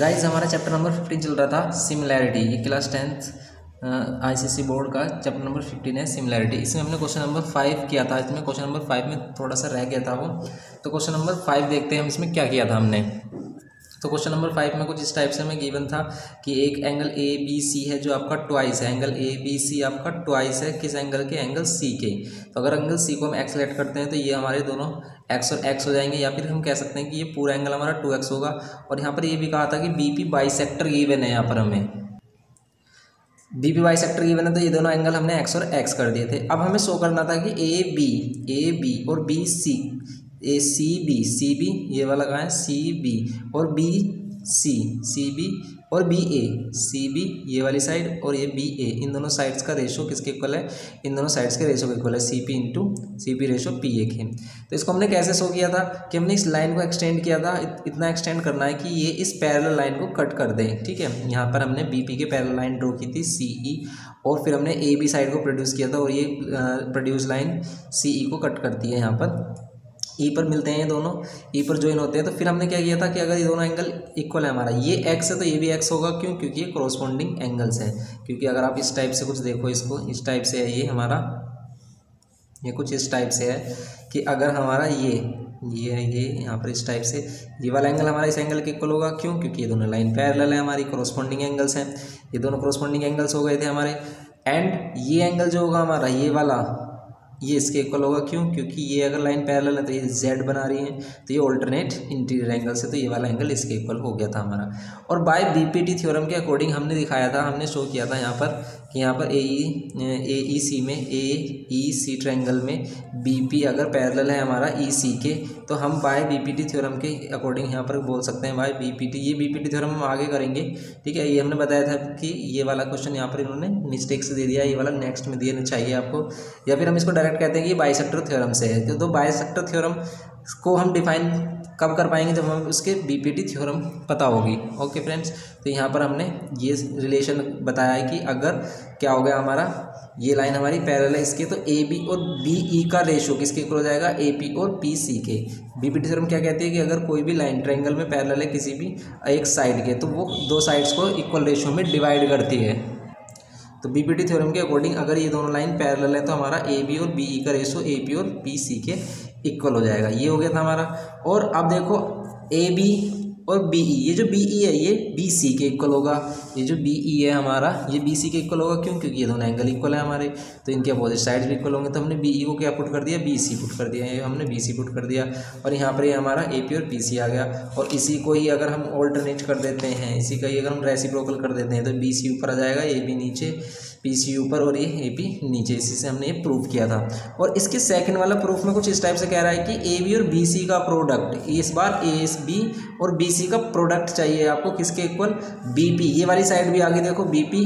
Guys हमारा chapter number fifteen चल रहा था सिमिलैरिटी ये क्लास टेंथ आईसीसी बोर्ड का चैप्टर नंबर फिफ्टीन है सिमिलैरिटी इसमें हमने क्वेश्चन नंबर फाइव किया था. इसमें क्वेश्चन नंबर फाइव में थोड़ा सा रह गया था वो. तो क्वेश्चन नंबर फाइव देखते हैं हम इसमें क्या किया था हमने. तो क्वेश्चन नंबर फाइव में कुछ इस टाइप से हमें गिवन था कि एक एंगल ए बी सी है जो आपका ट्वाइस है। एंगल ए बी सी आपका ट्वाइस है। किस एंगल के? एंगल सी के। तो अगर एंगल सी को हम एक्स लेट करते हैं तो ये हमारे दोनों एक्स और एक्स हो जाएँगे या फिर हम कह सकते हैं कि ये पूरा एंगल हमारा टू एक्स होगा। और यहाँ पर ये भी कहा था कि B P by sector given है यहाँ पर हमें। B P by sector given है तो ये दोनों एंगल हमने एक्स और एक्स कर दिए थे। अब हमें शो करना था कि ए बी ए बी और B C A C B C B ये वाला कहाँ है? सी बी और बी सी सी बी और बी ए सी बी ये वाली साइड और ये बी ए इन दोनों साइड्स का रेशो किसके इक्वल है? इन दोनों साइड्स के रेशो के इक्वल है C P into C P ratio P A के। तो इसको हमने कैसे शो किया था? कि हमने इस लाइन को एक्सटेंड किया था इत, इतना एक्सटेंड करना है कि ये इस पैरेलल लाइन को कट कर दें ठीक है? यहाँ पर हमने बी पी के पैरेलल लाइन ड्रॉ की थी सी ई और फिर हमने ए बी साइड को प्रोड्यूस किया था और ये प्रोड्यूस लाइन सी ई को कट करती है यहाँ पर। ई e पर मिलते हैं ये दोनों ई e पर ज्वाइन होते हैं। तो फिर हमने क्या किया था कि अगर ये दोनों एंगल इक्वल है हमारा, ये एक्स है तो ये भी एक्स होगा। क्यों? क्योंकि ये क्रॉसपॉन्डिंग एंगल्स है। क्योंकि अगर आप इस टाइप से कुछ देखो इसको, इस टाइप से है ये हमारा, ये कुछ इस टाइप से है कि अगर हमारा ये ये है ये, यहाँ पर इस टाइप से, ये वाला एंगल हमारा इस एंगल के इक्वल होगा। क्यों? क्योंकि ये दोनों लाइन पैरेलल है हमारी क्रॉसपॉन्डिंग एंगल्स हैं। ये दोनों क्रॉसपॉन्डिंग एंगल्स हो गए थे हमारे। एंड ये एंगल जो होगा हमारा, ये वाला ये इसके इक्वल होगा। क्यों? क्योंकि ये अगर लाइन पैरेलल है तो ये जेड बना रही है तो ये ऑल्टरनेट इंटीरियर एंगल से तो ये वाला एंगल इसके इक्वल हो गया था हमारा। और बाय बीपीटी थ्योरम के अकॉर्डिंग हमने दिखाया था, हमने शो किया था यहाँ पर कि यहाँ पर ए ई ए ई सी में ए ई सी ट्रैंगल में बी पी अगर पैरेलल है हमारा ई e सी के तो हम by B P T theorem के अकॉर्डिंग यहाँ पर बोल सकते हैं बाय बी पी टी ये बी पी टी थ्योरम हम आगे करेंगे, ठीक है? ये हमने बताया था कि ये वाला क्वेश्चन यहाँ पर इन्होंने मिस्टेक से दे दिया, ये वाला नेक्स्ट में देना चाहिए आपको। या फिर हम इसको डायरेक्ट कहते हैं कि बाई सेक्टर थ्योरम से है। तो बाई सेक्टर थ्योरम को हम डिफाइन कब कर पाएँगे जब हमें उसके बीपीटी थ्योरम पता होगी। ओके फ्रेंड्स तो यहाँ पर हमने ये रिलेशन बताया है कि अगर क्या हो गया हमारा, ये लाइन हमारी पैरेलल है इसके तो ए बी और बी ई का रेशो किसके इक्वल हो जाएगा? ए पी और पी सी के। बीपीटी थ्योरम क्या कहती है कि अगर कोई भी लाइन ट्रायंगल में पैरेलल है किसी भी, एक साइड के तो वो दो साइड्स को इक्वल रेशो में डिवाइड करती है। तो बीपीटी थ्योरम के अकॉर्डिंग अगर ये दोनों लाइन पैरेलल है तो हमारा ए बी और बी ई का रेशो ए पी और पी सी के। इक्वल हो जाएगा। ये हो गया था हमारा। और अब देखो ए बी और बी ई ये जो बी ई है, ये बी सी के इक्वल होगा। ये जो बी ई है हमारा, ये बी सी के इक्वल होगा। क्यों? क्योंकि ये दोनों एंगल इक्वल है हमारे। तो इनके अपोजिट साइड भी इक्वल होंगे। तो हमने बी ई को क्या पुट कर दिया? बी सी पुट कर दिया। ये हमने बी सी पुट कर दिया। और यहाँ पर ये हमारा ए पी और पी सी आ गया। और इसी को ही अगर हम ऑल्टरनेट कर देते हैं, इसी का ही अगर हम रेसिप्रोकल कर देते हैं तो बी सी ऊपर आ जाएगा ए बी नीचे। पी ऊपर और ये ए पी नीचे, इसी से हमने ये प्रूफ किया था। और इसके सेकंड वाला प्रूफ में कुछ इस टाइप से कह रहा है कि ए बी और बी सी का प्रोडक्ट इस बार ए एस बी और बी सी का प्रोडक्ट चाहिए आपको, किसके इक्वल बी पी। ये वाली साइड भी आगे देखो, B P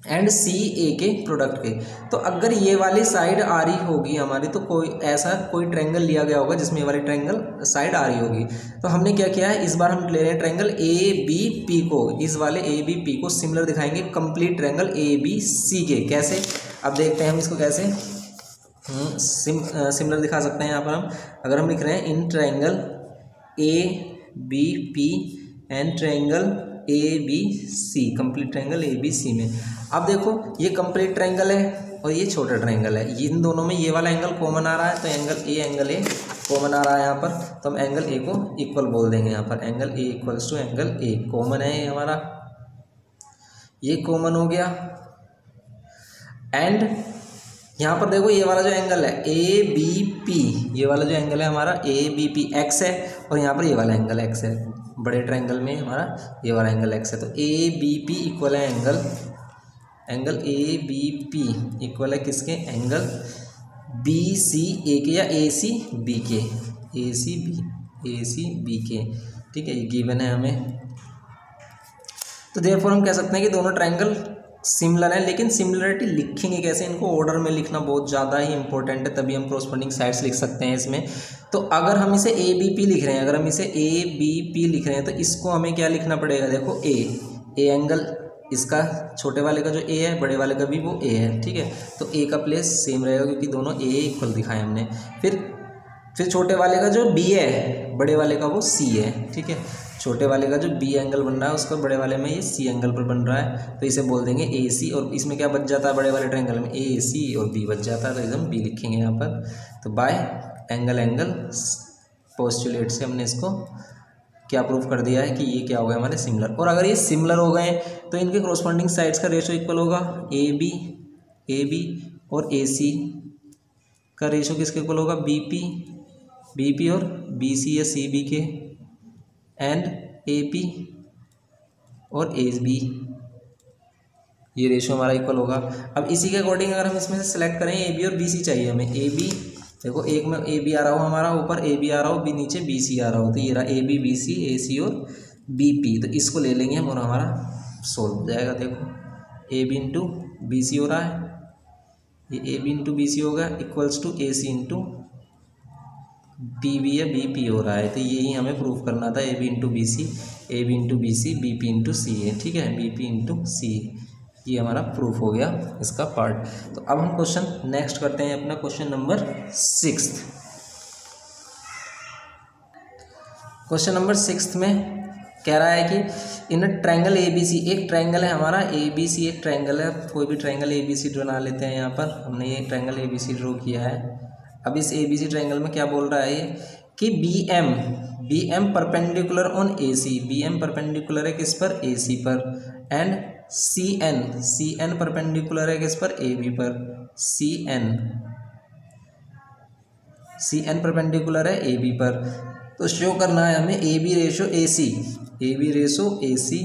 and C A के प्रोडक्ट के। तो अगर ये वाली साइड आ रही होगी हमारी तो कोई ऐसा कोई ट्रैंगल लिया गया होगा जिसमें ये वाली ट्रैंगल साइड आ रही होगी। तो हमने क्या किया है? इस बार हम ले रहे हैं ट्रैंगल ए बी पी को। इस वाले ए बी पी को सिमिलर दिखाएँगे complete triangle A B C के। कैसे? अब देखते हैं हम इसको कैसे हम्म, सिम सिमिलर दिखा सकते हैं यहाँ पर हम। अगर हम लिख रहे हैं in triangle A B P and triangle A B C complete triangle A B C में। अब देखो, ये कंप्लीट ट्रायंगल है और ये छोटा ट्रायंगल है। इन दोनों में ये वाला एंगल कॉमन आ रहा है तो angle A angle A common आ रहा है यहाँ पर। तो हम एंगल ए को इक्वल बोल देंगे यहाँ पर। Angle A equals to angle A common है ये हमारा। ये कॉमन हो गया। एंड यहाँ पर देखो, ये वाला जो एंगल है ए बी पी ये वाला जो एंगल है हमारा ए बी पी एक्स है और यहाँ पर ये वाला एंगल एक्स है। बड़े ट्राइंगल में हमारा ये वाला एंगल एक्स है तो ए बी पी इक्वल है angle angle A B P equal है किसके? एंगल बी सी ए के या ए सी बी के? ए C B A C B के. ठीक है, ये गिवन है हमें. तो देयरफॉर हम कह सकते हैं कि दोनों ट्रायंगल सिमिलर है, लेकिन सिमिलरिटी लिखेंगे कैसे? इनको ऑर्डर में लिखना बहुत ज़्यादा ही इंपॉर्टेंट है, तभी हम क्रॉसपॉन्डिंग साइड्स लिख सकते हैं इसमें। तो अगर हम इसे ए बी पी लिख रहे हैं, अगर हम इसे ए बी पी लिख रहे हैं तो इसको हमें क्या लिखना पड़ेगा? देखो ए ए एंगल इसका छोटे वाले का जो ए है, बड़े वाले का भी वो ए है, ठीक है? तो ए का प्लेस सेम रहेगा, क्योंकि दोनों ए इक्वल दिखाए हमने। फिर फिर छोटे वाले का जो बी है, बड़े वाले का वो सी है, ठीक है? छोटे वाले का जो बी एंगल बन रहा है, उसका बड़े वाले में ये सी एंगल पर बन रहा है। तो इसे बोल देंगे ए सी और इसमें क्या बच जाता है बड़े वाले ट्रैंगल में? ए सी और बी बच जाता है तो एकदम बी लिखेंगे यहाँ पर। तो बाय एंगल एंगल पोस्टुलेट से हमने इसको क्या प्रूव कर दिया है कि ये क्या हो गया हमारे सिमिलर और अगर ये सिमिलर हो गए तो इनके क्रोस्पॉन्डिंग साइड्स का रेशो इक्वल होगा। ए बी ए बी और ए सी का रेशो किसके इक्वल होगा? बी पी बी पी और बी सी या सी बी के। एंड ए पी और ए बी ये रेशो हमारा इक्वल होगा। अब इसी के अकॉर्डिंग अगर हम इसमें से सेलेक्ट करें ए बी और बी सी चाहिए हमें। ए बी देखो, एक में ए बी आ रहा हो हमारा, ऊपर ए बी आ रहा हो बी नीचे बी सी आ रहा हो तो ये रहा A B B C A सी और बी पी तो इसको ले लेंगे हम और हमारा सोल्व हो जाएगा, देखो। A B into B C हो रहा है। ये A B into B C होगा equals to A C into B B या बी पी हो रहा है। तो यही हमें प्रूफ करना था A B into B C A B into B C B P into C है ठीक है? बी पी इंटू सी ये हमारा प्रूफ हो गया इसका पार्ट तो अब हम क्वेश्चन नेक्स्ट करते हैं अपना question number six question number six में कह रहा है कि इन ट्रायंगल ए बी सी एक ट्रायंगल है हमारा ए बी सी एक ट्रायंगल है। कोई भी ट्रायंगल ए बी सी बना लेते हैं यहाँ पर। हमने ये triangle A B C draw किया है। अब इस ए बी सी ट्रायंगल में क्या बोल रहा है ये? कि B M B M perpendicular on A C B M perpendicular है किस पर? ए सी पर. And C N C N perpendicular है किस पर? ए बी पर. C N C N perpendicular है ए बी पर. तो शो करना है हमें A B ratio A C A B ratio A C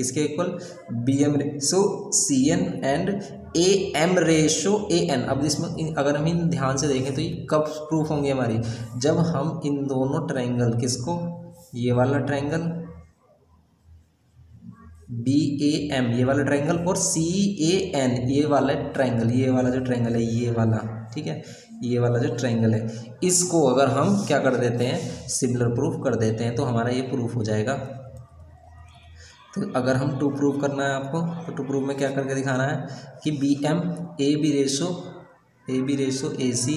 किसके equal B M ratio C N and A M ratio A N अब इसमें अगर हम इन ध्यान से देखें तो ये कब प्रूफ होंगे हमारी? जब हम इन दोनों ट्रायंगल किसको? ये वाला ट्रायंगल बी ए एम ये वाला ट्रायंगल और सी ए एन ये वाला ट्रायंगल ये वाला जो ट्रायंगल है, ये वाला, ठीक है? ये वाला जो ट्रायंगल है, इसको अगर हम क्या कर देते हैं? सिमिलर प्रूफ कर देते हैं तो हमारा ये प्रूफ हो जाएगा तो अगर हम टू प्रूव करना है आपको तो टू प्रूव में क्या करके दिखाना है कि B M A B ratio A B ratio A C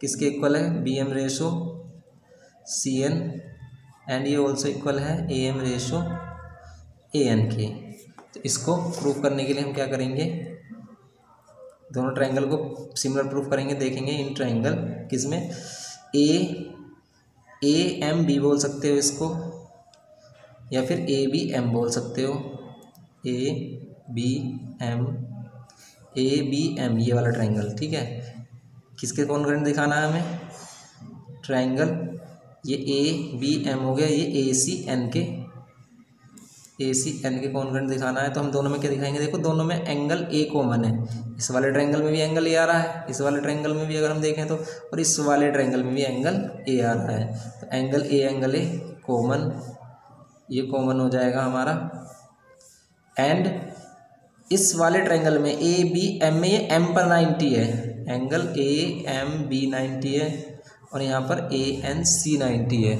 किसके इक्वल है? B M ratio C N and ये ऑल्सो इक्वल है A M ratio A N के। तो इसको प्रूव करने के लिए हम क्या करेंगे? दोनों ट्रायंगल को सिमिलर प्रूफ करेंगे, देखेंगे इन ट्रायंगल किसमें? ए ए एम बी बोल सकते हो इसको। या फिर ए बी एम बोल सकते हो। A B M A B M ये वाला ट्रायंगल ठीक है? किसके कौन करंट दिखाना है हमें? ट्रायंगल ये ए बी एम हो गया, ये ए सी एन के। ए सी एन के कौन कॉन्ग्रेंट दिखाना है? तो हम दोनों में क्या दिखाएँगे? देखो, दोनों में एंगल ए कॉमन है। इस वाले ट्रायंगल में भी एंगल ए आ रहा है, इस वाले ट्रायंगल में भी अगर हम देखें तो और इस वाले ट्रायंगल में भी एंगल ए आ रहा है। तो angle A angle A common ये कॉमन हो जाएगा हमारा। एंड इस वाले ट्रायंगल में ए बी एम में ये एम पर नाइन्टी है। Angle A M B ninety है और यहाँ पर ए एन सी नाइन्टी है।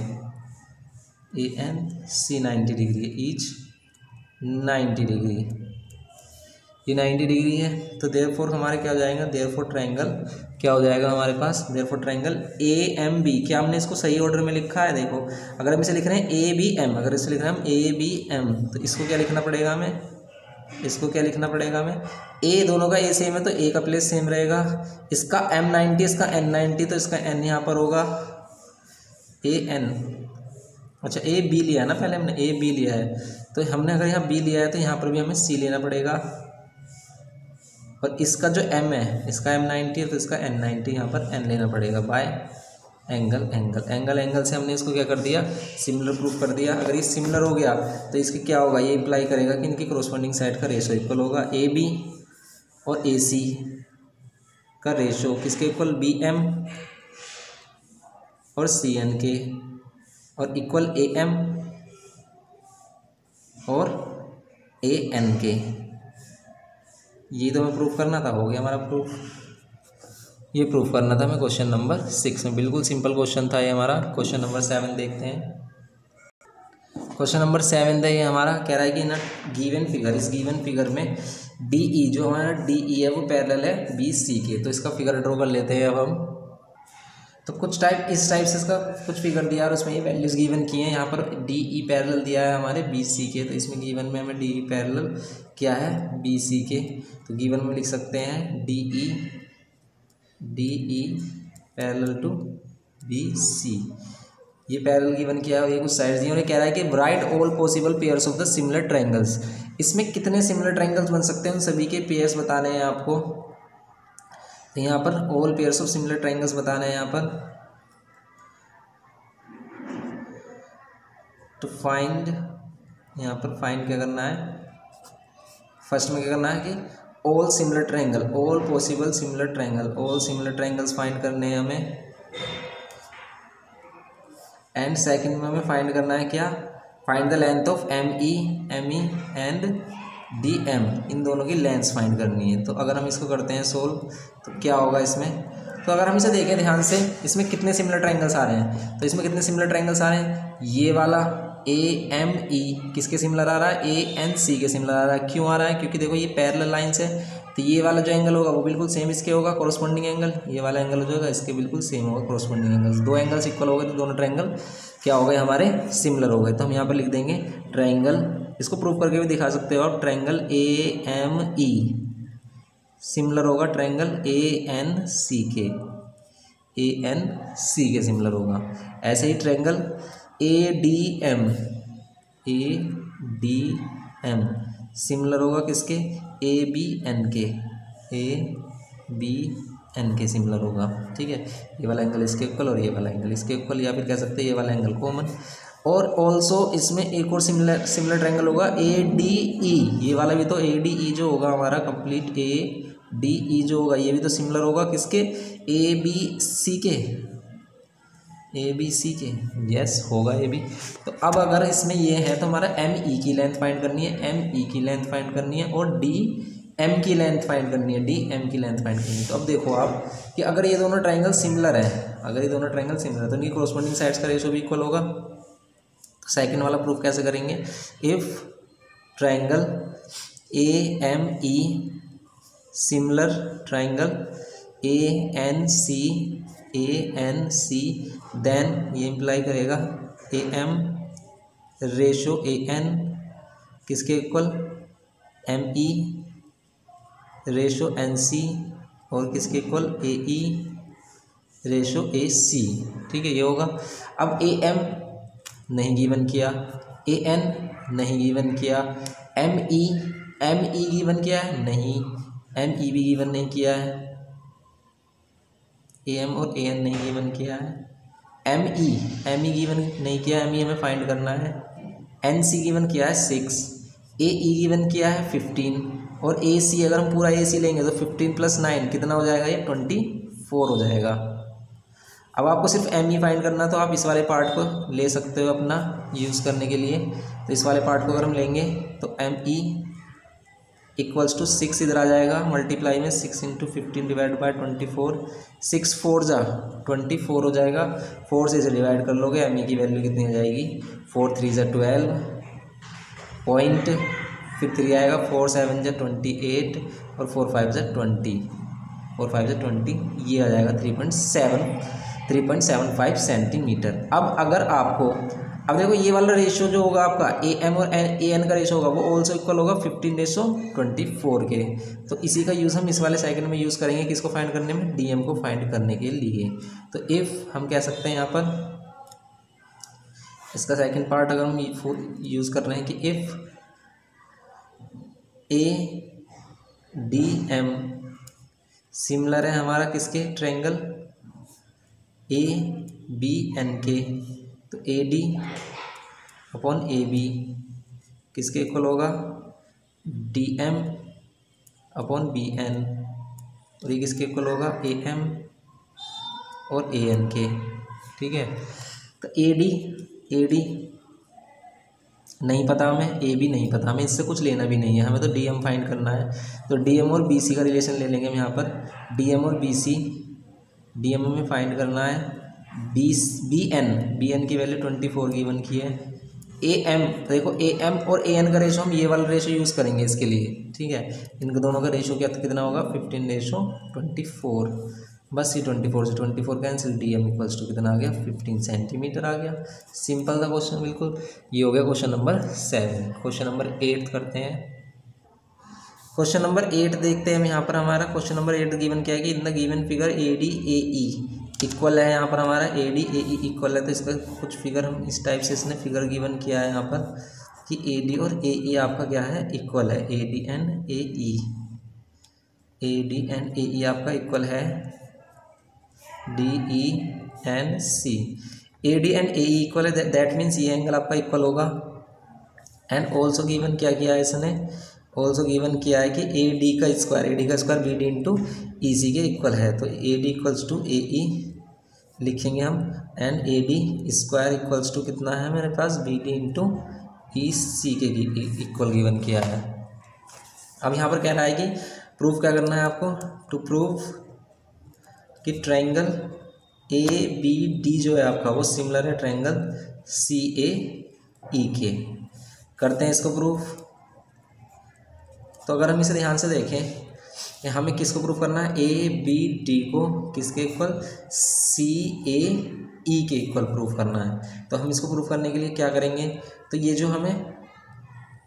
A N C ninety degree है ईच नाइन्टी डिग्री ये नाइन्टी डिग्री है तो देर फोर हमारे क्या हो जाएगा? देर फोर ट्राइंगल क्या हो जाएगा हमारे पास? Therefore triangle A M B क्या हमने इसको सही ऑर्डर में लिखा है? देखो, अगर हम इसे लिख रहे हैं ए बी एम अगर इसे लिख रहे हैं हम ए बी एम तो इसको क्या लिखना पड़ेगा हमें? इसको क्या लिखना पड़ेगा हमें? ए दोनों का ए सेम है तो ए का प्लेस सेम रहेगा। इसका एम नाइन्टी इसका एन नाइन्टी तो इसका एन यहाँ पर होगा। ए एन अच्छा ए बी लिया है ना पहले हमने? ए बी लिया है। तो हमने अगर यहाँ बी लिया है तो यहाँ पर भी हमें सी लेना पड़ेगा। और इसका जो एम है, इसका एम नाइन्टी है तो इसका एन नाइन्टी यहाँ पर एन लेना पड़ेगा by angle angle angle angle से हमने इसको क्या कर दिया? सिमिलर प्रूफ कर दिया। अगर ये सिमिलर हो गया तो इसके क्या होगा? ये इम्प्लाई करेगा कि इनकी क्रोस्पॉन्डिंग साइड का रेशो इक्वल होगा। ए बी और ए सी का रेशो किसके इक्वल बी एम और सी एन के। और इक्वल ए एम और ए एन के। ये तो हमें प्रूफ करना था, हो गया हमारा प्रूफ ये प्रूफ करना था हमें क्वेश्चन नंबर सिक्स में। बिल्कुल सिंपल क्वेश्चन था ये हमारा। क्वेश्चन नंबर सेवन देखते हैं। क्वेश्चन नंबर सेवन था ये हमारा। कह रहा है कि ना गिवन फिगर इस गिवन फिगर में डी ई जो हमारा डी ई है, वो पैरेलल है बी सी के तो इसका फिगर ड्रॉ कर लेते हैं अब हम। तो कुछ टाइप इस टाइप से इसका कुछ फिगर दिया और उसमें ये वैल्यूज़ गिवन किए हैं। यहाँ पर डी ई पैरल दिया है हमारे बी सी के तो इसमें गिवन में हमें डी ई पैरल क्या है? बी सी के तो गिवन में लिख सकते हैं D E D E parallel to B C ये पैरल गिवन किया है ये कुछ साइड्स दिए और ये कह रहा है कि write all possible pairs of the similar triangles इसमें कितने सिमिलर ट्रायंगल्स बन सकते हैं? उन सभी के पेयर्स बताने हैं आपको। तो यहाँ पर all pairs of similar triangles बताना है यहाँ पर। टू फाइंड यहाँ पर फाइंड क्या करना है? फ़र्स्ट में क्या करना है कि all similar triangle all possible similar triangle all similar triangles find करने हैं हमें। एंड सेकंड में हमें फाइंड करना है क्या? Find the length of M E M E and D M इन दोनों की लेंथ फाइंड करनी है। तो अगर हम इसको करते हैं सोल्व तो क्या होगा इसमें? तो अगर हम इसे देखें ध्यान से, इसमें कितने सिमिलर ट्राइंगल्स आ रहे हैं? तो इसमें कितने सिमिलर ट्राइंगल्स आ रहे हैं? ये वाला ए एम ई किसके सिमिलर आ रहा है? ए एन सी के सिमिलर आ रहा है। क्यों आ रहा है? क्योंकि देखो ये पैरेलल लाइंस है। तो ये वाला जो एंगल होगा, वो बिल्कुल सेम इसके होगा कॉरस्पॉन्डिंग एंगल ये वाला एंगल जो होगा, इसके बिल्कुल सेम होगा कॉरस्पॉन्डिंग एंगल्स दो एंगल्स इक्वल हो गए तो दोनों ट्राइंगल क्या हो गए हमारे? सिमिलर हो गए। तो हम यहाँ पर लिख देंगे ट्राइंगल इसको प्रूव करके भी दिखा सकते हो आप। Triangle A M E similar होगा ट्राइंगल ए एन सी के ए एन सी के सिमिलर होगा। ऐसे ही triangle A D M A D M similar होगा किसके? ए बी एन के ए बी एन के सिमिलर होगा, ठीक है? ये वाला एंगल इसके इक्वल और ये वाला एंगल इसके इक्वल या फिर कह सकते हैं ये वाला एंगल कॉमन और ऑल्सो इसमें एक और सिमिलर सिमिलर ट्रायंगल होगा ए डी ई ये वाला भी तो ए डी ई जो होगा हमारा कंप्लीट ए डी ई जो होगा, ये भी तो सिमिलर होगा। किसके? ए बी सी के। ए बी सी के। यस होगा ये भी। तो अब अगर इसमें ये है तो हमारा एम ई की लेंथ फाइंड करनी है एम ई की लेंथ फाइंड करनी है, और डी एम की लेंथ फाइंड करनी है डी एम की लेंथ फाइंड करनी है। तो अब देखो आप कि अगर ये दोनों ट्राइंगल सिमिलर है, अगर ये दोनों ट्राइंगल सिमिलर है तो इनकी क्रॉसपोंडिंग साइड्स का रेशो भी इक्वल होगा। सेकेंड वाला प्रूफ कैसे करेंगे? If triangle A M E similar triangle A N C A N C then ये इम्प्लाई करेगा A M ratio A N किसके equal M E ratio N C और किसके equal A E ratio A सी। ठीक है, ये होगा। अब ए एम नहीं गिवन किया। ए एन नहीं गिवन किया। M E M E given किया है? नहीं। एम ई भी गिवन नहीं किया है। ए एम और ए एन नहीं गिवन किया है। M E M E given नहीं किया एम ई हमें फाइंड करना है। एन सी गिवन किया है सिक्स ए ई गिवन किया है फिफ्टीन और ए सी अगर हम पूरा ए सी लेंगे तो फिफ्टीन प्लस नाइन कितना हो जाएगा? ये ट्वेंटी फोर हो जाएगा। अब आपको सिर्फ़ एम ई फाइंड करना तो आप इस वाले पार्ट को ले सकते हो अपना यूज़ करने के लिए। तो इस वाले पार्ट को अगर हम लेंगे तो M E equals to six इधर आ जाएगा। मल्टीप्लाई में six into fifteen divide by twenty four six four जा ट्वेंटी फोर हो जाएगा। फोर से इसे डिवाइड कर लोगे एम ई की वैल्यू कितनी हो जाएगी? फोर थ्री ज़ा ट्वेल्व पॉइंट फिर थ्री आएगा फोर सेवन ज़ा ट्वेंटी एट और फोर फाइव ज़ा ट्वेंटी फोर फाइव ज़ा ट्वेंटी ये आ जाएगा three point seven three point seven five centimetre अब अगर आपको, अब देखो ये वाला रेशियो जो होगा आपका ए एम और एन ए एन का रेशियो होगा, वो ऑल्सो इक्वल होगा फिफ्टीन रेशो ट्वेंटी फोर के तो इसी का यूज़ हम इस वाले सेकंड में यूज़ करेंगे किसको फाइंड करने में? डी एम को फाइंड करने के लिए। तो इफ़ हम कह सकते हैं यहाँ पर, इसका सेकंड पार्ट अगर हम यूज़ कर रहे हैं कि if A D M similar है हमारा किसके? ट्रेंगल ए बी एन के तो A D upon A B किसके इक्वल होगा? D M upon B N और ये किसके इक्वल होगा? ए एम और ए एन के ठीक है? तो ए डी ए डी नहीं पता हमें, ए बी नहीं पता, हमें इससे कुछ लेना भी नहीं है, हमें तो डी एम फाइंड करना है। तो डी एम और बी सी का रिलेशन ले लेंगे हम यहाँ पर। डी एम और बी सी डी एम हमें फाइंड करना है। B B N B N की वैल्यू ट्वेंटी फोर गिवन की है। ए एम देखो ए एम और ए एन का रेशो हम ये वाला रेशो यूज़ करेंगे इसके लिए, ठीक है? इनके दोनों का रेशो क्या, कितना होगा? फिफ्टीन रेशो ट्वेंटी फोर बस ये ट्वेंटी फोर से twenty four cancel D M equals to कितना आ गया? फिफ्टीन सेंटीमीटर आ गया। सिंपल था क्वेश्चन बिल्कुल। ये हो गया question number seven question number eight करते हैं। क्वेश्चन नंबर एट देखते हैं हम यहाँ पर हमारा। क्वेश्चन नंबर एट गिवन क्या है कि in the given figure A D A E equal है यहाँ पर हमारा। A D A E equal है तो इसका कुछ फिगर हम इस टाइप से इसने फिगर गिवन किया है यहाँ पर कि ए डी और ए ई आपका क्या है? इक्वल है। A D and A E A D and A E आपका इक्वल है। D E N C A D and A equal है दैट मीन्स ये एंगल आपका इक्वल होगा। एंड ऑल्सो गिवन क्या किया है इसने? ऑल्सो गिवन किया है कि ए डी का स्क्वायर ए डी का square B D into E C के इक्वल है। तो A D equals to A E लिखेंगे हम। And A D square equals to कितना है मेरे पास? B D into E C के इक्वल गिवन किया है। अब यहाँ पर कह रहा है कि प्रूफ क्या करना है आपको? टू प्रूव कि ट्रायंगल ए, बी, डी जो है आपका, वो सिमिलर है, ट्रायंगल सी, ए, ई, के। करते हैं इसको प्रूफ। तो अगर हम इसे ध्यान से देखें, कि हमें किसको प्रूफ करना है? ए, बी, डी को किसके इक्वल सी, ए, ई के इक्वल प्रूफ करना है। तो हम इसको प्रूफ करने के लिए क्या करेंगे? तो ये जो हमें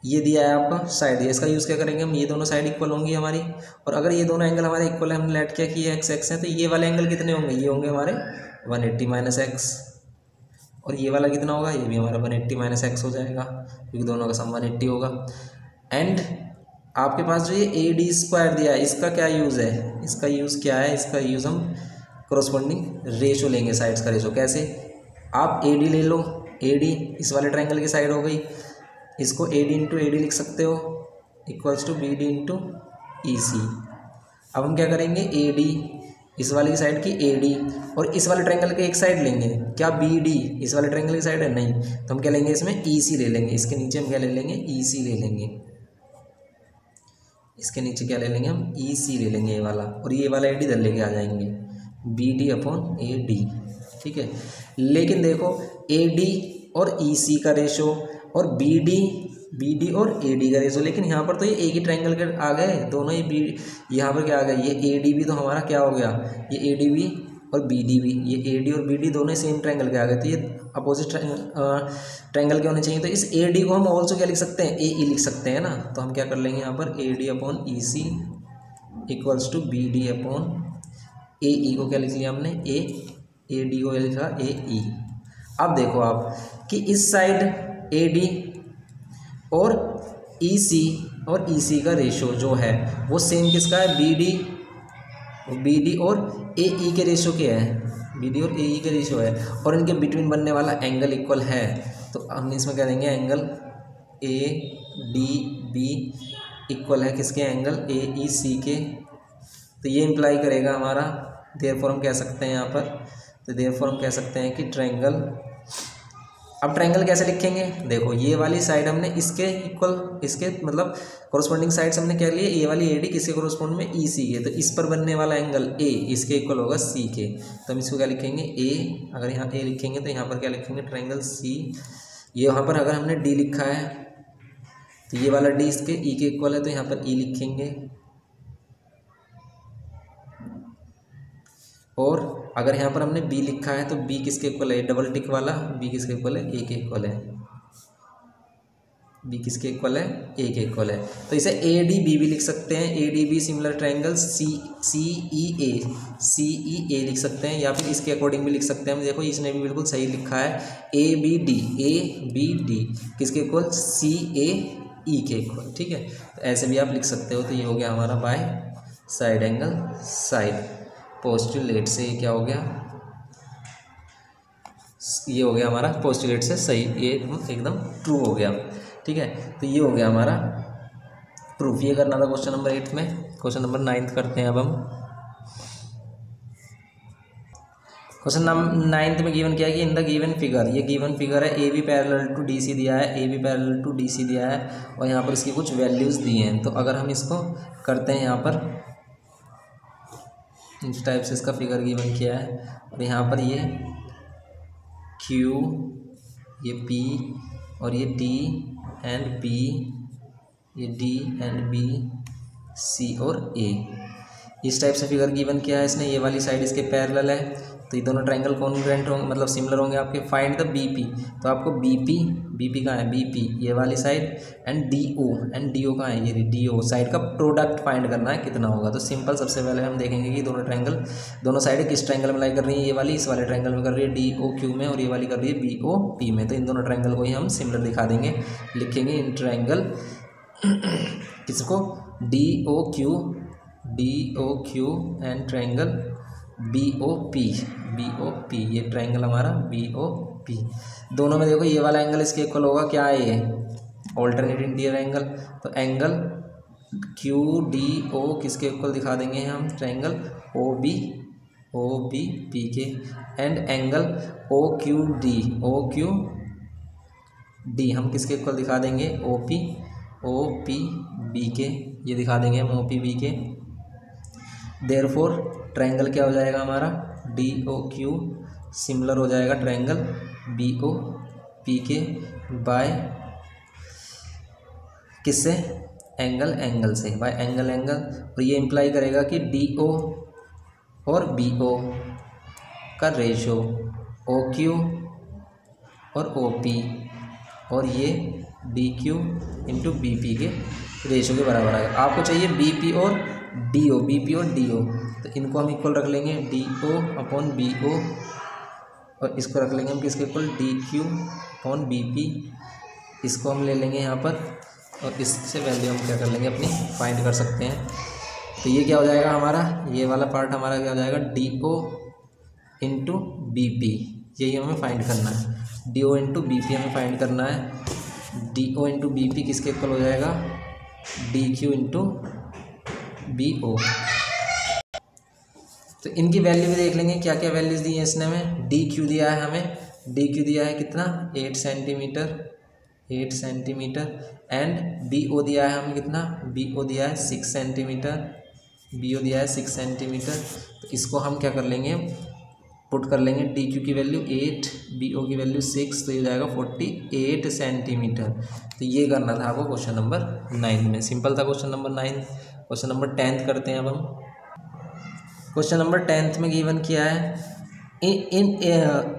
ये दिया है आपका साइड ये इसका यूज़ क्या करेंगे हम? ये दोनों साइड इक्वल होंगी हमारी। और अगर ये दोनों एंगल हमारे इक्वल है, हमने लेट क्या किया एक्स एक्स है तो ये वाले एंगल कितने होंगे? ये होंगे हमारे वन एट्टी माइनस एक्स और ये वाला कितना होगा? ये भी हमारा वन एट्टी माइनस एक्स हो जाएगा, क्योंकि दोनों का सम वन एट्टी होगा। एंड आपके पास जो ये ए डी स्क्वायर दिया है, इसका क्या यूज़ है? इसका यूज़ क्या है? इसका यूज़ हम करस्पॉन्डिंग रेशो लेंगे साइड्स का रेशो कैसे? आप ए डी ले लो। ए डी इस वाले ट्रायंगल की साइड हो गई। इसको A D into A D लिख सकते हो equals to B D into E C अब हम क्या करेंगे? ए डी इस वाले की साइड की ए डी और इस वाले ट्रायंगल के एक साइड लेंगे। क्या बी डी इस वाले ट्रायंगल की साइड है? नहीं। तो हम क्या लेंगे इसमें? ई सी ले लेंगे। इसके नीचे हम क्या ले लेंगे? ई सी ले लेंगे। इसके नीचे क्या ले लेंगे हम? ई सी ले लेंगे ये वाला, और ये वाला ए डी इधर लेके आ जाएँगे। B D upon A D ठीक है? लेकिन देखो ए डी और ई सी का रेशो और बी डी बी डी और ए डी का रेशो लेकिन यहाँ पर तो ये एक ही ट्रायंगल के आ गए, दोनों ही बी यहाँ पर क्या आ गए? ये ए डी भी तो हमारा क्या हो गया? ये ए डी भी और बी डी भी ये ए डी और बी डी दोनों ही सेम ट्रायंगल के आ गए। तो ये अपोजिट ट्रायंगल के होने चाहिए। तो इस ए डी को हम ऑल्सो क्या लिख सकते हैं? ए ई लिख सकते हैं ना? तो हम क्या कर लेंगे यहाँ पर? A D upon E C equals to B D upon A E को क्या लिख लिया हमने? ए ए डी को लिखा ए ई अब देखो आप कि इस साइड ए डी और ई सी और ई सी का रेशो जो है, वो सेम किसका है? बी डी बी डी और ए ई के रेशो के हैं। बी डी और ए ई के रेशो है और इनके बिटवीन बनने वाला एंगल इक्वल है। तो हम इसमें कह देंगे? Angle A D B equal है किसके? एंगल ए ई सी के। तो ये इम्प्लाई करेगा हमारा। देर फॉर हम कह सकते हैं यहाँ पर। तो देर हम कह सकते हैं कि ट्रायंगल अब ट्रायंगल कैसे लिखेंगे? देखो, ये वाली साइड हमने इसके इक्वल इसके मतलब कोरस्पॉन्डिंग साइड्स हमने क्या लिए? ये वाली ए डी किसके कोरस्पॉन्ड में? ई सी के। तो इस पर बनने वाला एंगल ए इसके इक्वल होगा सी के तो हम इसको क्या लिखेंगे? ए अगर यहाँ ए लिखेंगे तो यहाँ पर क्या लिखेंगे? ट्रायंगल सी ये यहाँ पर अगर हमने डी लिखा है तो ये वाला डी इसके ई के इक्वल है तो यहाँ पर ई लिखेंगे। और अगर यहाँ पर हमने बी लिखा है तो बी किसके इक्वल है? डबल टिक वाला बी किसके इक्वल है? ए के इक्वल है। बी किसके इक्वल है? ए के इक्वल है। तो इसे ए डी बी भी लिख सकते हैं। A D B similar triangle C C E A C E A लिख सकते हैं। या फिर इसके अकॉर्डिंग भी लिख सकते हैं। देखो, इसने भी बिल्कुल सही लिखा है। A B D A B D किसके इक्वल सी ए ई के इक्वल ठीक है? तो ऐसे भी आप लिख सकते हो। तो ये हो गया हमारा by side angle side postulate से क्या हो गया? ये हो गया हमारा पोस्टुलेट से सही, ये एकदम ट्रू हो गया। ठीक है तो ये हो गया हमारा प्रूफ ये करना था क्वेश्चन नंबर एट में। क्वेश्चन नंबर नाइन्थ करते हैं अब हम। क्वेश्चन नंबर नाइन्थ में गिवन किया कि इन द गिवन फिगर ये गिवन फिगर है A B parallel to D C दिया है A B parallel to D C दिया है, और यहाँ पर इसकी कुछ वैल्यूज़ दी हैं। तो अगर हम इसको करते हैं यहाँ पर इस टाइप से इसका फिगर गिवन किया है। और यहाँ पर ये क्यू ये पी और ये डी एंड बी ये डी एंड बी सी और ए इस टाइप से फिगर गिवन किया है इसने। ये वाली साइड इसके पैरेलल है। तो ये दोनों ट्रायंगल कॉन्ग्रेंट होंगे मतलब सिमिलर होंगे आपके। फाइंड द बीपी तो आपको बीपी बीपी कहाँ है? बीपी ये वाली side and D O and D O कहाँ है? ये डी ओ साइड का प्रोडक्ट फाइंड करना है, कितना होगा? तो सिंपल सबसे पहले हम देखेंगे कि दोनों ट्राइंगल दोनों साइड किस ट्राइंगल में लाई कर रही है? ये वाली, इस वाले ट्रायंगल में कर रही है डी ओ क्यू में, और ये वाली कर रही है बी ओ पी में। तो इन दोनों ट्रायंगल को ही हम सिमिलर दिखा देंगे। लिखेंगे इन ट्रायंगल किसको? D O Q D O Q and triangle B O P B O P ये ट्रायंगल हमारा बी ओ पी दोनों में देखो ये वाला एंगल इसके इक्वल होगा, क्या है ये? ऑल्टरनेट इंटीरियर एंगल तो एंगल क्यू डी ओ किसके इक्वल दिखा देंगे हम? Triangle O B O B P के। And angle O Q D O Q D हम किसके इक्वल दिखा देंगे? O P O P B के। ये दिखा देंगे हम ओ पी बी के। देर ट्रायंगल क्या हो जाएगा हमारा? डी ओ क्यू सिमिलर हो जाएगा ट्रायंगल बी ओ पी के बाय किससे? एंगल एंगल से बाय एंगल एंगल। और ये इम्प्लाई करेगा कि डी ओ और बी ओ का रेशो ओ क्यू और ओ पी और ये D Q into B P के रेशो के बराबर आएगा। आपको चाहिए बी पी और डी ओ बी पी और डी ओ तो इनको हम इक्वल रख लेंगे D O upon B O और इसको रख लेंगे हम किसके equal D Q upon B P इसको हम ले लेंगे यहाँ पर और इससे वैल्यू हम क्या कर लेंगे? अपनी फाइंड कर सकते हैं। तो ये क्या हो जाएगा हमारा? ये वाला पार्ट हमारा क्या हो जाएगा? D O into B P यही हमें फाइंड करना है। D O into B P हमें फाइंड करना है। D O into B P किसके इक्वल हो जाएगा? D Q into B O तो इनकी वैल्यू भी देख लेंगे क्या क्या वैल्यूज़ दी हैं इसने हमें। डी क्यू दिया है हमें। डी क्यू दिया है कितना? Eight centimetre eight centimetre and B O दिया है हमें कितना? बी ओ दिया है सिक्स सेंटीमीटर बी ओ दिया है सिक्स सेंटीमीटर तो इसको हम क्या कर लेंगे? पुट कर लेंगे डी क्यू की वैल्यू एट बी ओ की वैल्यू सिक्स तो ये जाएगा फोर्टी एट सेंटीमीटर तो ये करना था आपको क्वेश्चन नंबर नाइन में। सिंपल था question number nine question number tenth करते हैं अब हम। क्वेश्चन नंबर टेंथ में गिवन किया है। In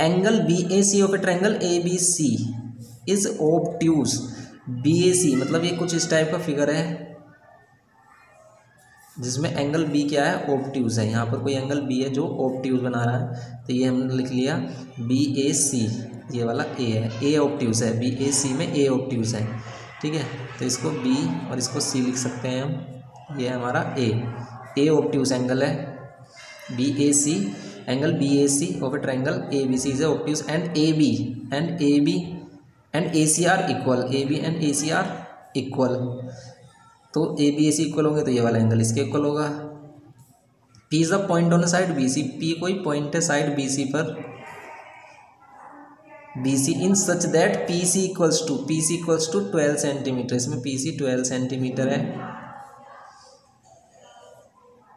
angle B A C of a triangle A B C is obtuse B A C मतलब ये कुछ इस टाइप का फिगर है, जिसमें एंगल बी क्या है? ओपट्यूज है। यहाँ पर कोई एंगल बी है जो ओपट्यूज बना रहा है। तो ये हमने लिख लिया बी ए सी ये वाला ए है। ए ओपट्यूज है। बी ए सी में ए ओपट्यूज है। ठीक है? तो इसको बी और इसको सी लिख सकते हैं हम। ये हमारा ए ए ऑप्टिवस एंगल है। B A C angle B A C of a triangle A B C is obtuse and A B and A B and A C are equal A B and A C are equal तो A B A C equal होंगे तो ये वाला angle इसके equal होगा। P is a point on side B C P कोई point है side B C पर। B C in such that P C equals to P C equals to twelve centimetre इसमें पी सी ट्वेल्व सेंटीमीटर है।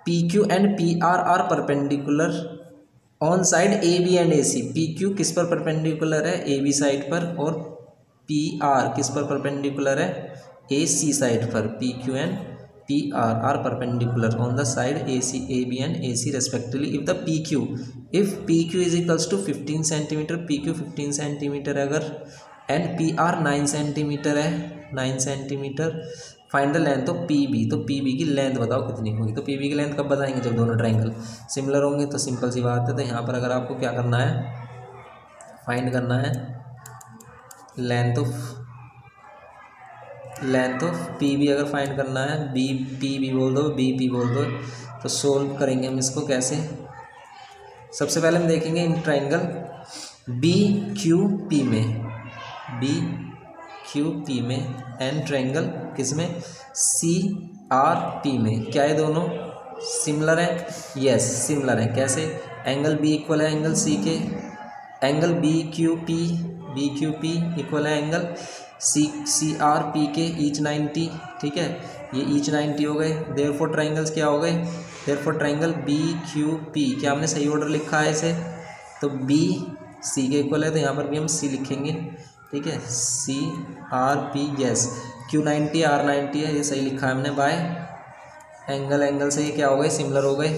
P Q and P R are perpendicular on side A B and A C P Q किस पर perpendicular है? A B side पर और P are किस पर perpendicular है? ए सी साइड पर। P Q and P R are perpendicular on the side A C A B and A C respectively if the P Q if P Q is equals to fifteen centimetre P Q fifteen centimetre अगर and P R nine centimetre है nine centimetre find the length of P B तो P B की length बताओ कितनी होगी? तो P B की length कब बताएँगे जब दोनों ट्राइंगल सिमिलर होंगे तो सिंपल सी बात है। तो यहाँ पर अगर आपको क्या करना है? फाइंड करना है। Length of length of P B अगर फाइंड करना है बी पी बी बोल दो बी पी बोल दो तो सोल्व करेंगे हम इसको कैसे? सबसे पहले हम देखेंगे in triangle B Q P में। बी क्यू पी में एन ट्रायंगल किसमें? सी आर पी में। क्या है दोनों सिमिलर है? यस सिमिलर है। कैसे? एंगल बी इक्वल है एंगल सी के। Angle B Q P B Q P equal है angle C C R P के ईच नाइन्टी ठीक है? ये ईच नाइन्टी हो गए। देर फोर ट्राइंगल्स क्या हो गए? Therefore triangle B Q P क्या हमने सही ऑर्डर लिखा है इसे? तो बी सी के इक्वल है तो यहाँ पर भी हम सी लिखेंगे। ठीक है? C R P yes Q ninety R ninety है, ये सही लिखा है हमने बाय। एंगल एंगल से ये क्या हो गए? सिमिलर हो गए।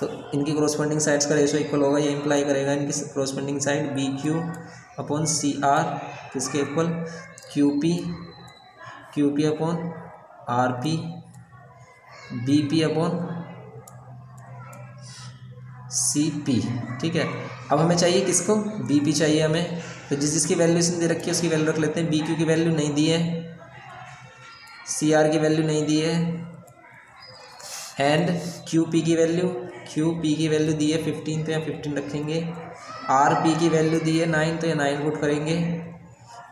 तो इनकी क्रॉसपेंडिंग साइड्स का रेशो इक्वल होगा, ये इंप्लाई करेगा इनकी corresponding side B Q upon C R किसके equal Q P Q P upon R P B P upon C P ठीक है? अब हमें चाहिए किसको? बी पी चाहिए हमें। तो जिस जिसकी वैल्यू इसने दे रखी है, उसकी वैल्यू रख लेते हैं। बी क्यू की वैल्यू नहीं दी है। सी आर की वैल्यू नहीं दी है। एंड क्यू पी की वैल्यू क्यू पी की वैल्यू दी है फिफ्टीन तो यहाँ फिफ्टीन रखेंगे। आर पी की वैल्यू दी है नाइन तो यहाँ नाइन पुट करेंगे।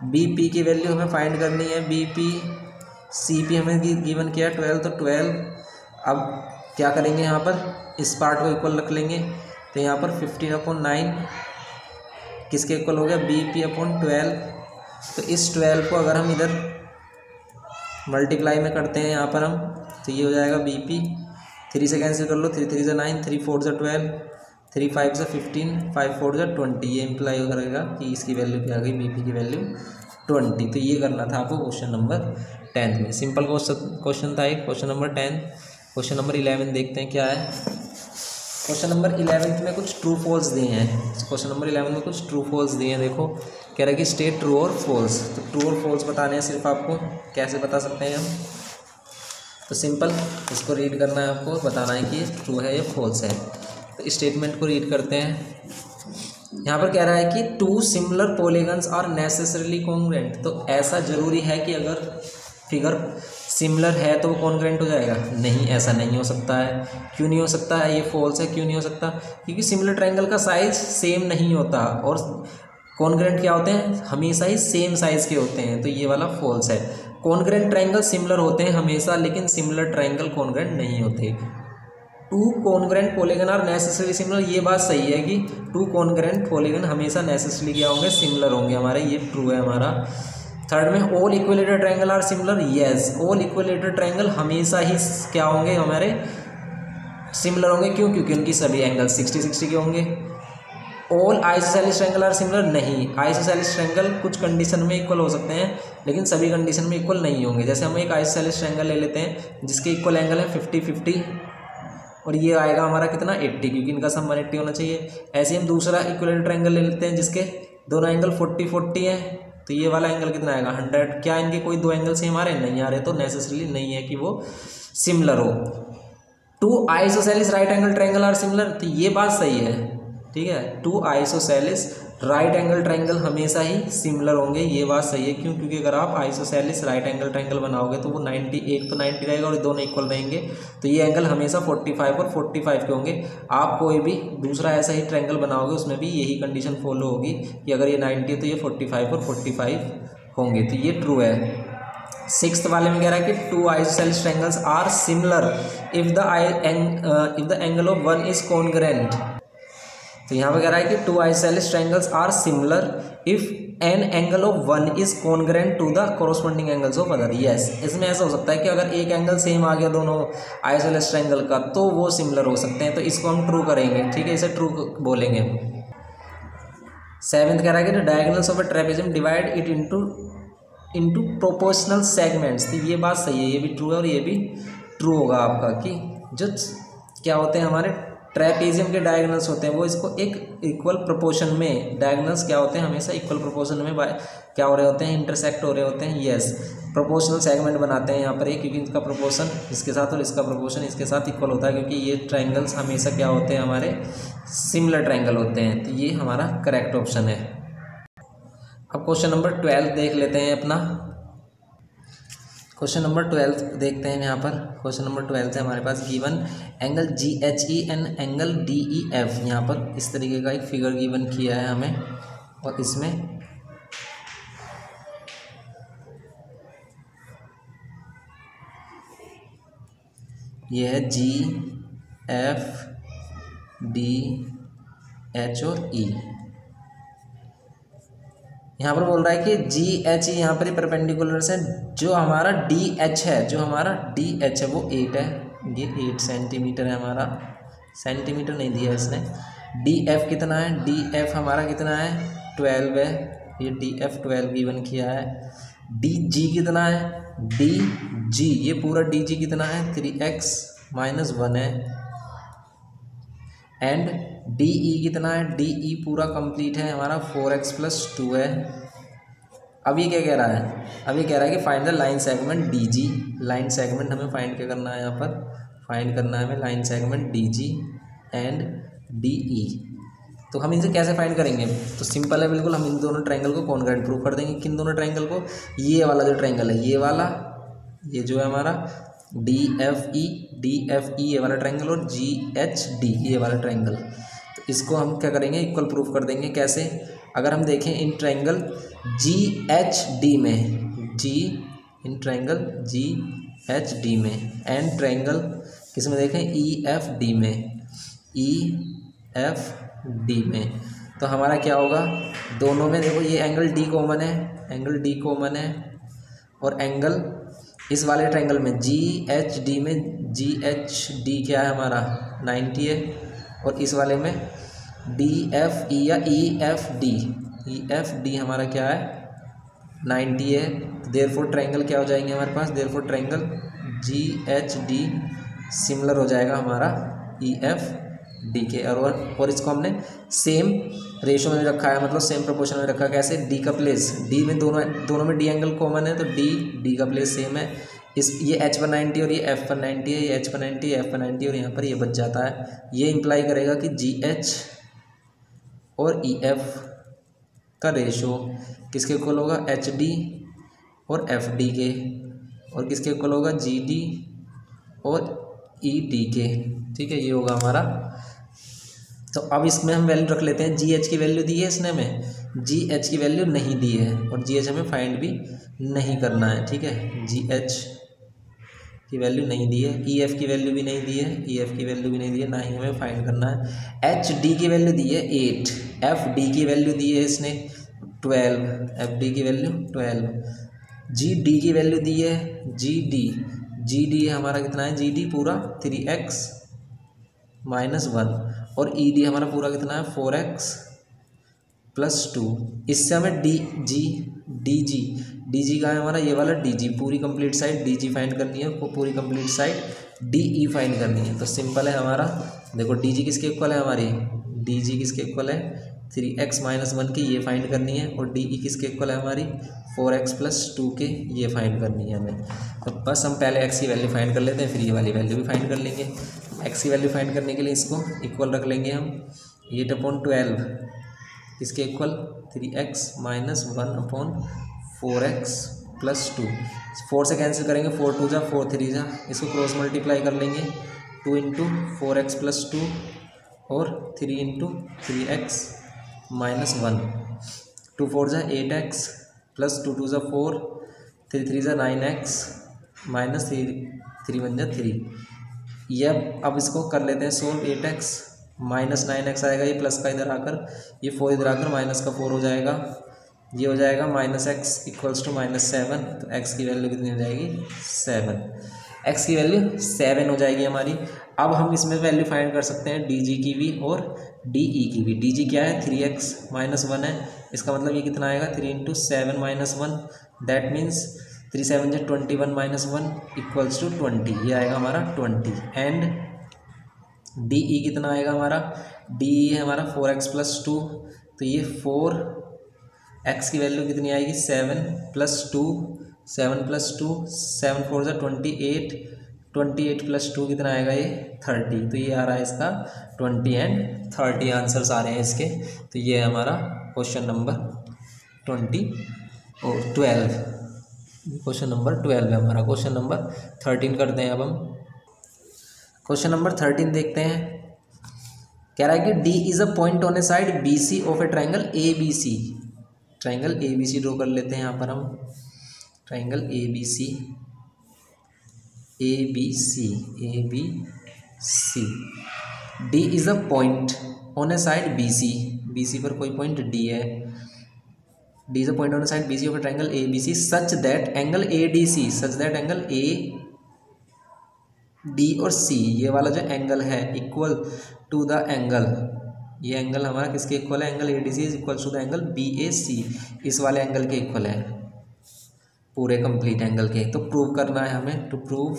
बी पी की वैल्यू हमें फाइंड करनी है। बी पी सी पी हमें गिवन किया ट्वेल्व तो ट्वेल्व अब क्या करेंगे यहाँ पर? इस पार्ट को इक्वल रख लेंगे। तो यहाँ पर फिफ्टीन अपॉन नाइन किसके इक्वल हो गया? बी पी अपॉन ट्वेल्व तो इस ट्वेल्व को अगर हम इधर मल्टीप्लाई में करते हैं यहाँ पर हम तो ये हो जाएगा बी पी थ्री से कैंसिल कर लो थ्री थ्री से नाइन थ्री फोर से ट्वेल्व थ्री फाइव से फिफ्टीन फाइव फोर से ट्वेंटी ये इम्प्लाई करेगा कि इसकी वैल्यू क्या आ गई बी पी की वैल्यू ट्वेंटी तो ये करना था आपको क्वेश्चन नंबर टेंथ में. सिंपल क्वेश्चन क्वेश्चन था एक question number tenth question number eleven देखते हैं क्या है. क्वेश्चन नंबर इलेवेंथ में कुछ ट्रू फॉल्स दिए हैं। क्वेश्चन नंबर इलेवन में कुछ ट्रू फॉल्स दिए हैं। देखो, कह रहा है कि स्टेट ट्रू और फॉल्स तो ट्रू और फॉल्स बताने हैं सिर्फ़ आपको। कैसे बता सकते हैं हम? तो सिंपल इसको रीड करना है आपको, बताना है कि ट्रू है या फॉल्स है। तो स्टेटमेंट को रीड करते हैं। यहाँ पर कह रहा है कि two similar polygons are necessarily congruent तो ऐसा ज़रूरी है कि अगर फिगर सिमिलर है तो वो कॉन्ग्रेंट हो जाएगा? नहीं, ऐसा नहीं हो सकता है। क्यों नहीं हो सकता है? ये फॉल्स है, क्यों नहीं हो सकता? क्योंकि सिमिलर ट्रायंगल का साइज़ सेम नहीं होता। और कॉन्ग्रेंट क्या होते हैं? हमेशा ही सेम साइज़ के होते हैं। तो ये वाला फॉल्स है। कॉन्ग्रेंट ट्रायंगल सिमिलर होते हैं हमेशा, लेकिन सिमिलर ट्रायंगल कॉन्ग्रेंट नहीं होते। Two congruent polygon are necessary similar ये बात सही है कि टू कॉन्ग्रेंट पोलीगन हमेशा नेसेसरी क्या होंगे? सिमिलर होंगे। हमारे, ये ट्रू है हमारा। थर्ड में all equilateral triangle are similar yes all equilateral triangle हमेशा ही क्या होंगे हमारे? सिमिलर होंगे क्यों? क्योंकि उनकी सभी एंगल सिक्सटी सिक्सटी के होंगे। All isosceles triangle are similar नहीं. आइसोसेलिस ट्रैंगल कुछ कंडीशन में इक्वल हो सकते हैं, लेकिन सभी कंडीशन में इक्वल नहीं होंगे। जैसे हम एक आइसोसेलिस ट्रैंगल ले लेते हैं, जिसके इक्वल एंगल है फिफ्टी फिफ्टी और ये आएगा हमारा कितना? एट्टी क्योंकि इनका सम वन एट्टी होना चाहिए। ऐसे हम दूसरा इक्वल ट्रैंगल ले लेते हैं, जिसके दोनों एंगल फोर्टी फोर्टी हैं। तो ये वाला एंगल कितना आएगा? हंड्रेड क्या इनके कोई दो एंगल सेम आ रहे नहीं आ रहे तो नेसेसरी नहीं है कि वो सिमिलर हो। Two isosceles right angle triangle are similar तो ये बात सही है, ठीक है? Two isosceles right angle triangle हमेशा ही सिमिलर होंगे, ये बात सही है, क्यों? क्योंकि अगर आप आइसोसेलिस राइट एंगल ट्रायंगल बनाओगे तो वो 90 एक तो 90 रहेगा और दोनों इक्वल रहेंगे। तो ये एंगल हमेशा 45 और 45 के होंगे। आप कोई भी दूसरा ऐसा ही ट्रायंगल बनाओगे, उसमें भी यही कंडीशन फॉलो होगी कि अगर ये नाइन्टी तो ये फोर्टी और फोर्टी होंगे। तो ये ट्रू है। सिक्स वाले में कह रहा है कि two isosceles triangles are similar if the I Ang if the angle of one is congruent तो यहाँ पर कह रहा है कि two isosceles triangles are similar if an angle of one is congruent to the corresponding angles of other yes इसमें ऐसा हो सकता है कि अगर एक एंगल सेम आ गया दोनों आइसोलेस ट्रायंगल का तो वो सिमिलर हो सकते हैं। तो इसको हम ट्रू करेंगे, ठीक है? इसे ट्रू बोलेंगे। सेवेंथ कह रहा है कि diagonals of a trapezium divide it into into proportional segments तो ये बात सही है, ये भी ट्रू है और ये भी ट्रू होगा आपका कि जो क्या होते हैं हमारे ट्रैपेजियम के डायगनल्स होते हैं, वो इसको एक इक्वल प्रोपोर्शन में डायगनल्स क्या होते हैं? हमेशा इक्वल प्रोपोर्शन में क्या हो रहे होते हैं? इंटरसेक्ट हो रहे होते हैं यस प्रोपोर्शनल सेगमेंट बनाते हैं यहाँ पर, एक, क्योंकि इसका प्रोपोर्शन इसके साथ और इसका प्रोपोर्शन इसके साथ इक्वल होता है, क्योंकि ये ट्राइंगल्स हमेशा क्या होते हैं? हमारे सिमिलर ट्राइंगल होते हैं तो ये हमारा करेक्ट ऑप्शन है। अब क्वेश्चन नंबर ट्वेल्व देख लेते हैं अपना। क्वेश्चन नंबर ट्वेल्थ देखते हैं यहाँ पर। क्वेश्चन नंबर ट्वेल्थ है हमारे पास given angle G H E and angle D E F यहाँ पर इस तरीके का एक फिगर गिवन किया है हमें। और इसमें यह है जी एफ़ डी एच और ई e. यहाँ पर बोल रहा है कि जी एच ई यहाँ पर ही परपेंडिकुलर से जो हमारा डी एच है, जो हमारा डी एच है, वो एट है। ये एट सेंटीमीटर है हमारा। सेंटीमीटर नहीं दिया इसने। डी एफ़ कितना है? डी एफ़ हमारा कितना है? ट्वेल्व है। ये डी एफ़ ट्वेल्व गिवन किया है। डी जी कितना है? डी जी ये पूरा डी जी कितना है? थ्री एक्स माइनस वन है। एंड डी ई कितना है? डी ई e पूरा कंप्लीट है, हमारा फोर एक्स प्लस टू है। अब ये क्या कह रहा है? अब ये कह रहा है कि find the line segment D G line segment हमें फाइंड क्या करना है यहाँ पर? फाइंड करना है हमें line segment D G and D E तो हम इनसे कैसे फाइंड करेंगे? तो सिंपल है, बिल्कुल हम इन दोनों ट्रायंगल को कौन प्रूव कर देंगे। किन दोनों ट्रायंगल को? ये वाला जो ट्रायंगल है, ये वाला, ये जो है हमारा D F E D F E ये वाला ट्रायंगल और जी एच डी ये वाला ट्रायंगल तो इसको हम क्या करेंगे? इक्वल प्रूफ कर देंगे। कैसे? अगर हम देखें in triangle G H D में G in triangle G H D में एंड ट्रायंगल किसमें देखें? ई एफ़ डी में ई एफ़ डी में। तो हमारा क्या होगा? दोनों में देखो, ये एंगल डी कॉमन है एंगल डी कॉमन है, और एंगल इस वाले ट्रायंगल में जी एच डी में जी एच डी क्या है हमारा? नाइन्टी है। और इस वाले में डी एफ़ ई या E F D E F D हमारा क्या है? नाइन्टी है। देर फोर ट्राइंगल क्या हो जाएँगे हमारे पास? Therefore triangle G H D similar हो जाएगा हमारा ई एफ़ डी के और और इसको हमने सेम रेशो में रखा है मतलब सेम प्रोपोर्शन में रखा है। कैसे? डी का प्लेस डी में दोनों दोनों में डी एंगल कॉमन है तो डी डी का प्लेस सेम है। इस, ये एच पर नाइन्टी और ये एफ़ पर नाइन्टी है, ये एच पर नाइन्टी एफ़ पर नाइन्टी और यहाँ पर ये बच जाता है। ये इंप्लाई करेगा कि जी एच और ई e एफ़ का रेशो किसके इक्वल होगा? एच डी और एफ़ डी के। और किसके इक्वल होगा? जी डी और ई e डी के। ठीक है, ये होगा हमारा तो अब इसमें हम वैल्यू रख लेते हैं। जी एच की वैल्यू दी है इसने हमें। जी एच की वैल्यू नहीं दी है और जी एच हमें फाइंड भी नहीं करना है, ठीक है? जी एच की वैल्यू नहीं दी है। ई e एफ़ की वैल्यू भी नहीं दी है। ई e एफ़ की वैल्यू भी नहीं दी है। ना ही हमें फाइंड करना है। एच डी की वैल्यू दी है एट एफ़ डी की वैल्यू दी है इसने ट्वेल्व एफ़ डी की वैल्यू ट्वेल्व जी डी की वैल्यू दी है जी डी जी डी हमारा कितना है? जी डी पूरा थ्री एक्स माइनस वन और ई e डी हमारा पूरा कितना है? फोर एक्स प्लस टू इससे हमें D G D G D G का है हमारा ये वाला डी जी पूरी complete side D G find करनी है पूरी complete side D E find करनी है। तो सिंपल है हमारा। देखो डी जी किसके इक्वल है हमारी? डी जी किसके इक्वल है? थ्री एक्स माइनस वन की ये फाइंड करनी है और डी ई e किसके इक्वल है हमारी? फोर एक्स प्लस टू के ये फाइंड करनी है हमें। तो बस हम पहले एक्स की वैल्यू फाइंड कर लेते हैं, फिर ये वाली वैल्यू भी फाइंड कर लेंगे। एक्स की वैल्यू फाइंड करने के लिए इसको इक्वल रख लेंगे हम। एट अपॉन ट्वेल्व इसके equal three X minus one upon four X plus two four से कैंसिल करेंगे फोर टू जा फोर थ्री जा। इसको क्रॉस मल्टीप्लाई कर लेंगे। Two into four X plus two और three into three X minus one two four जा eight X plus two two ज़ा फोर थ्री थ्री ज़ा nine X minus three three one जा three ये अब इसको कर लेते हैं solve eight X minus nine X आएगा, ये प्लस का इधर आकर, ये फोर इधर आकर माइनस का फोर हो जाएगा। ये हो जाएगा minus x equals to minus seven तो एक्स की वैल्यू कितनी हो जाएगी? सेवन एक्स की वैल्यू सेवन हो जाएगी हमारी। अब हम इसमें वैल्यू फाइंड कर सकते हैं डी जी की भी और डी ई की भी। डी जी क्या है? थ्री एक्स माइनस वन है। इसका मतलब ये कितना आएगा? Three into seven minus one that means three seven जो twenty one minus one equals to twenty ये आएगा हमारा ट्वेंटी एंड डी ई कितना आएगा हमारा? डी ई है हमारा फोर एक्स प्लस टू तो ये फोर एक्स की वैल्यू कितनी आएगी? Seven plus two seven plus two seven four जो twenty eight twenty eight plus two कितना आएगा ये? थर्टी तो ये आ रहा है इसका ट्वेंटी एंड थर्टी आंसर्स आ रहे हैं इसके. तो ये है हमारा क्वेश्चन नंबर ट्वेंटी और ट्वेल्व क्वेश्चन नंबर ट्वेल्व है हमारा। क्वेश्चन नंबर थर्टीन करते हैं अब हम। क्वेश्चन नंबर थर्टीन देखते हैं। कह रहा है कि D is a point on a side B C of a triangle A B C triangle A B C draw कर लेते हैं यहाँ पर हम। Triangle A B C A B C A B C D is a point on a side B C B C पर कोई point D है। D is a point on a side A B C such that angle A D C such that angle A D और C ये वाला जो angle है equal to the angle ये angle हमारा किसके इक्वल है? Angle A D C is equal to the angle B A C इस वाले एंगल के इक्वल है। पूरे कंप्लीट एंगल के। तो प्रूव करना है हमें टू प्रूव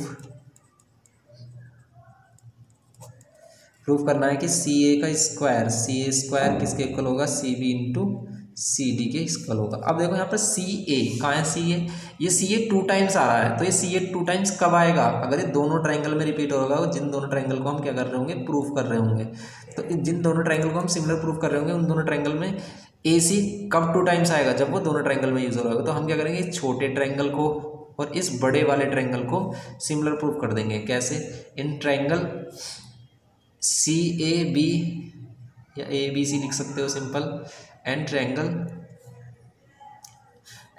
प्रूव करना है कि सी ए का स्क्वायर सी ए स्क्वायर किसके इक्वल होगा? C B into C D के इक्वल होगा अब देखो यहाँ पर सी ए कहाँ है सी ए ये सी ए टू टाइम्स आ रहा है तो ये सी ए टू टाइम्स कब आएगा? अगर ये दोनों ट्रायंगल में रिपीट होगा, जिन दोनों ट्रायंगल को हम क्या कर रहे होंगे? प्रूफ कर रहे होंगे। तो जिन दोनों ट्रायंगल को हम सिमिलर प्रूफ कर रहे होंगे, उन दोनों ट्रायंगल में ए सी कब टू टाइम्स आएगा? जब वो दोनों ट्रायंगल में यूज़ होगा। तो हम क्या करेंगे? छोटे ट्रायंगल को और इस बड़े वाले ट्रायंगल को सिमिलर प्रूफ कर देंगे। कैसे? In triangle C A B या ए बी सी लिख सकते हो simple and triangle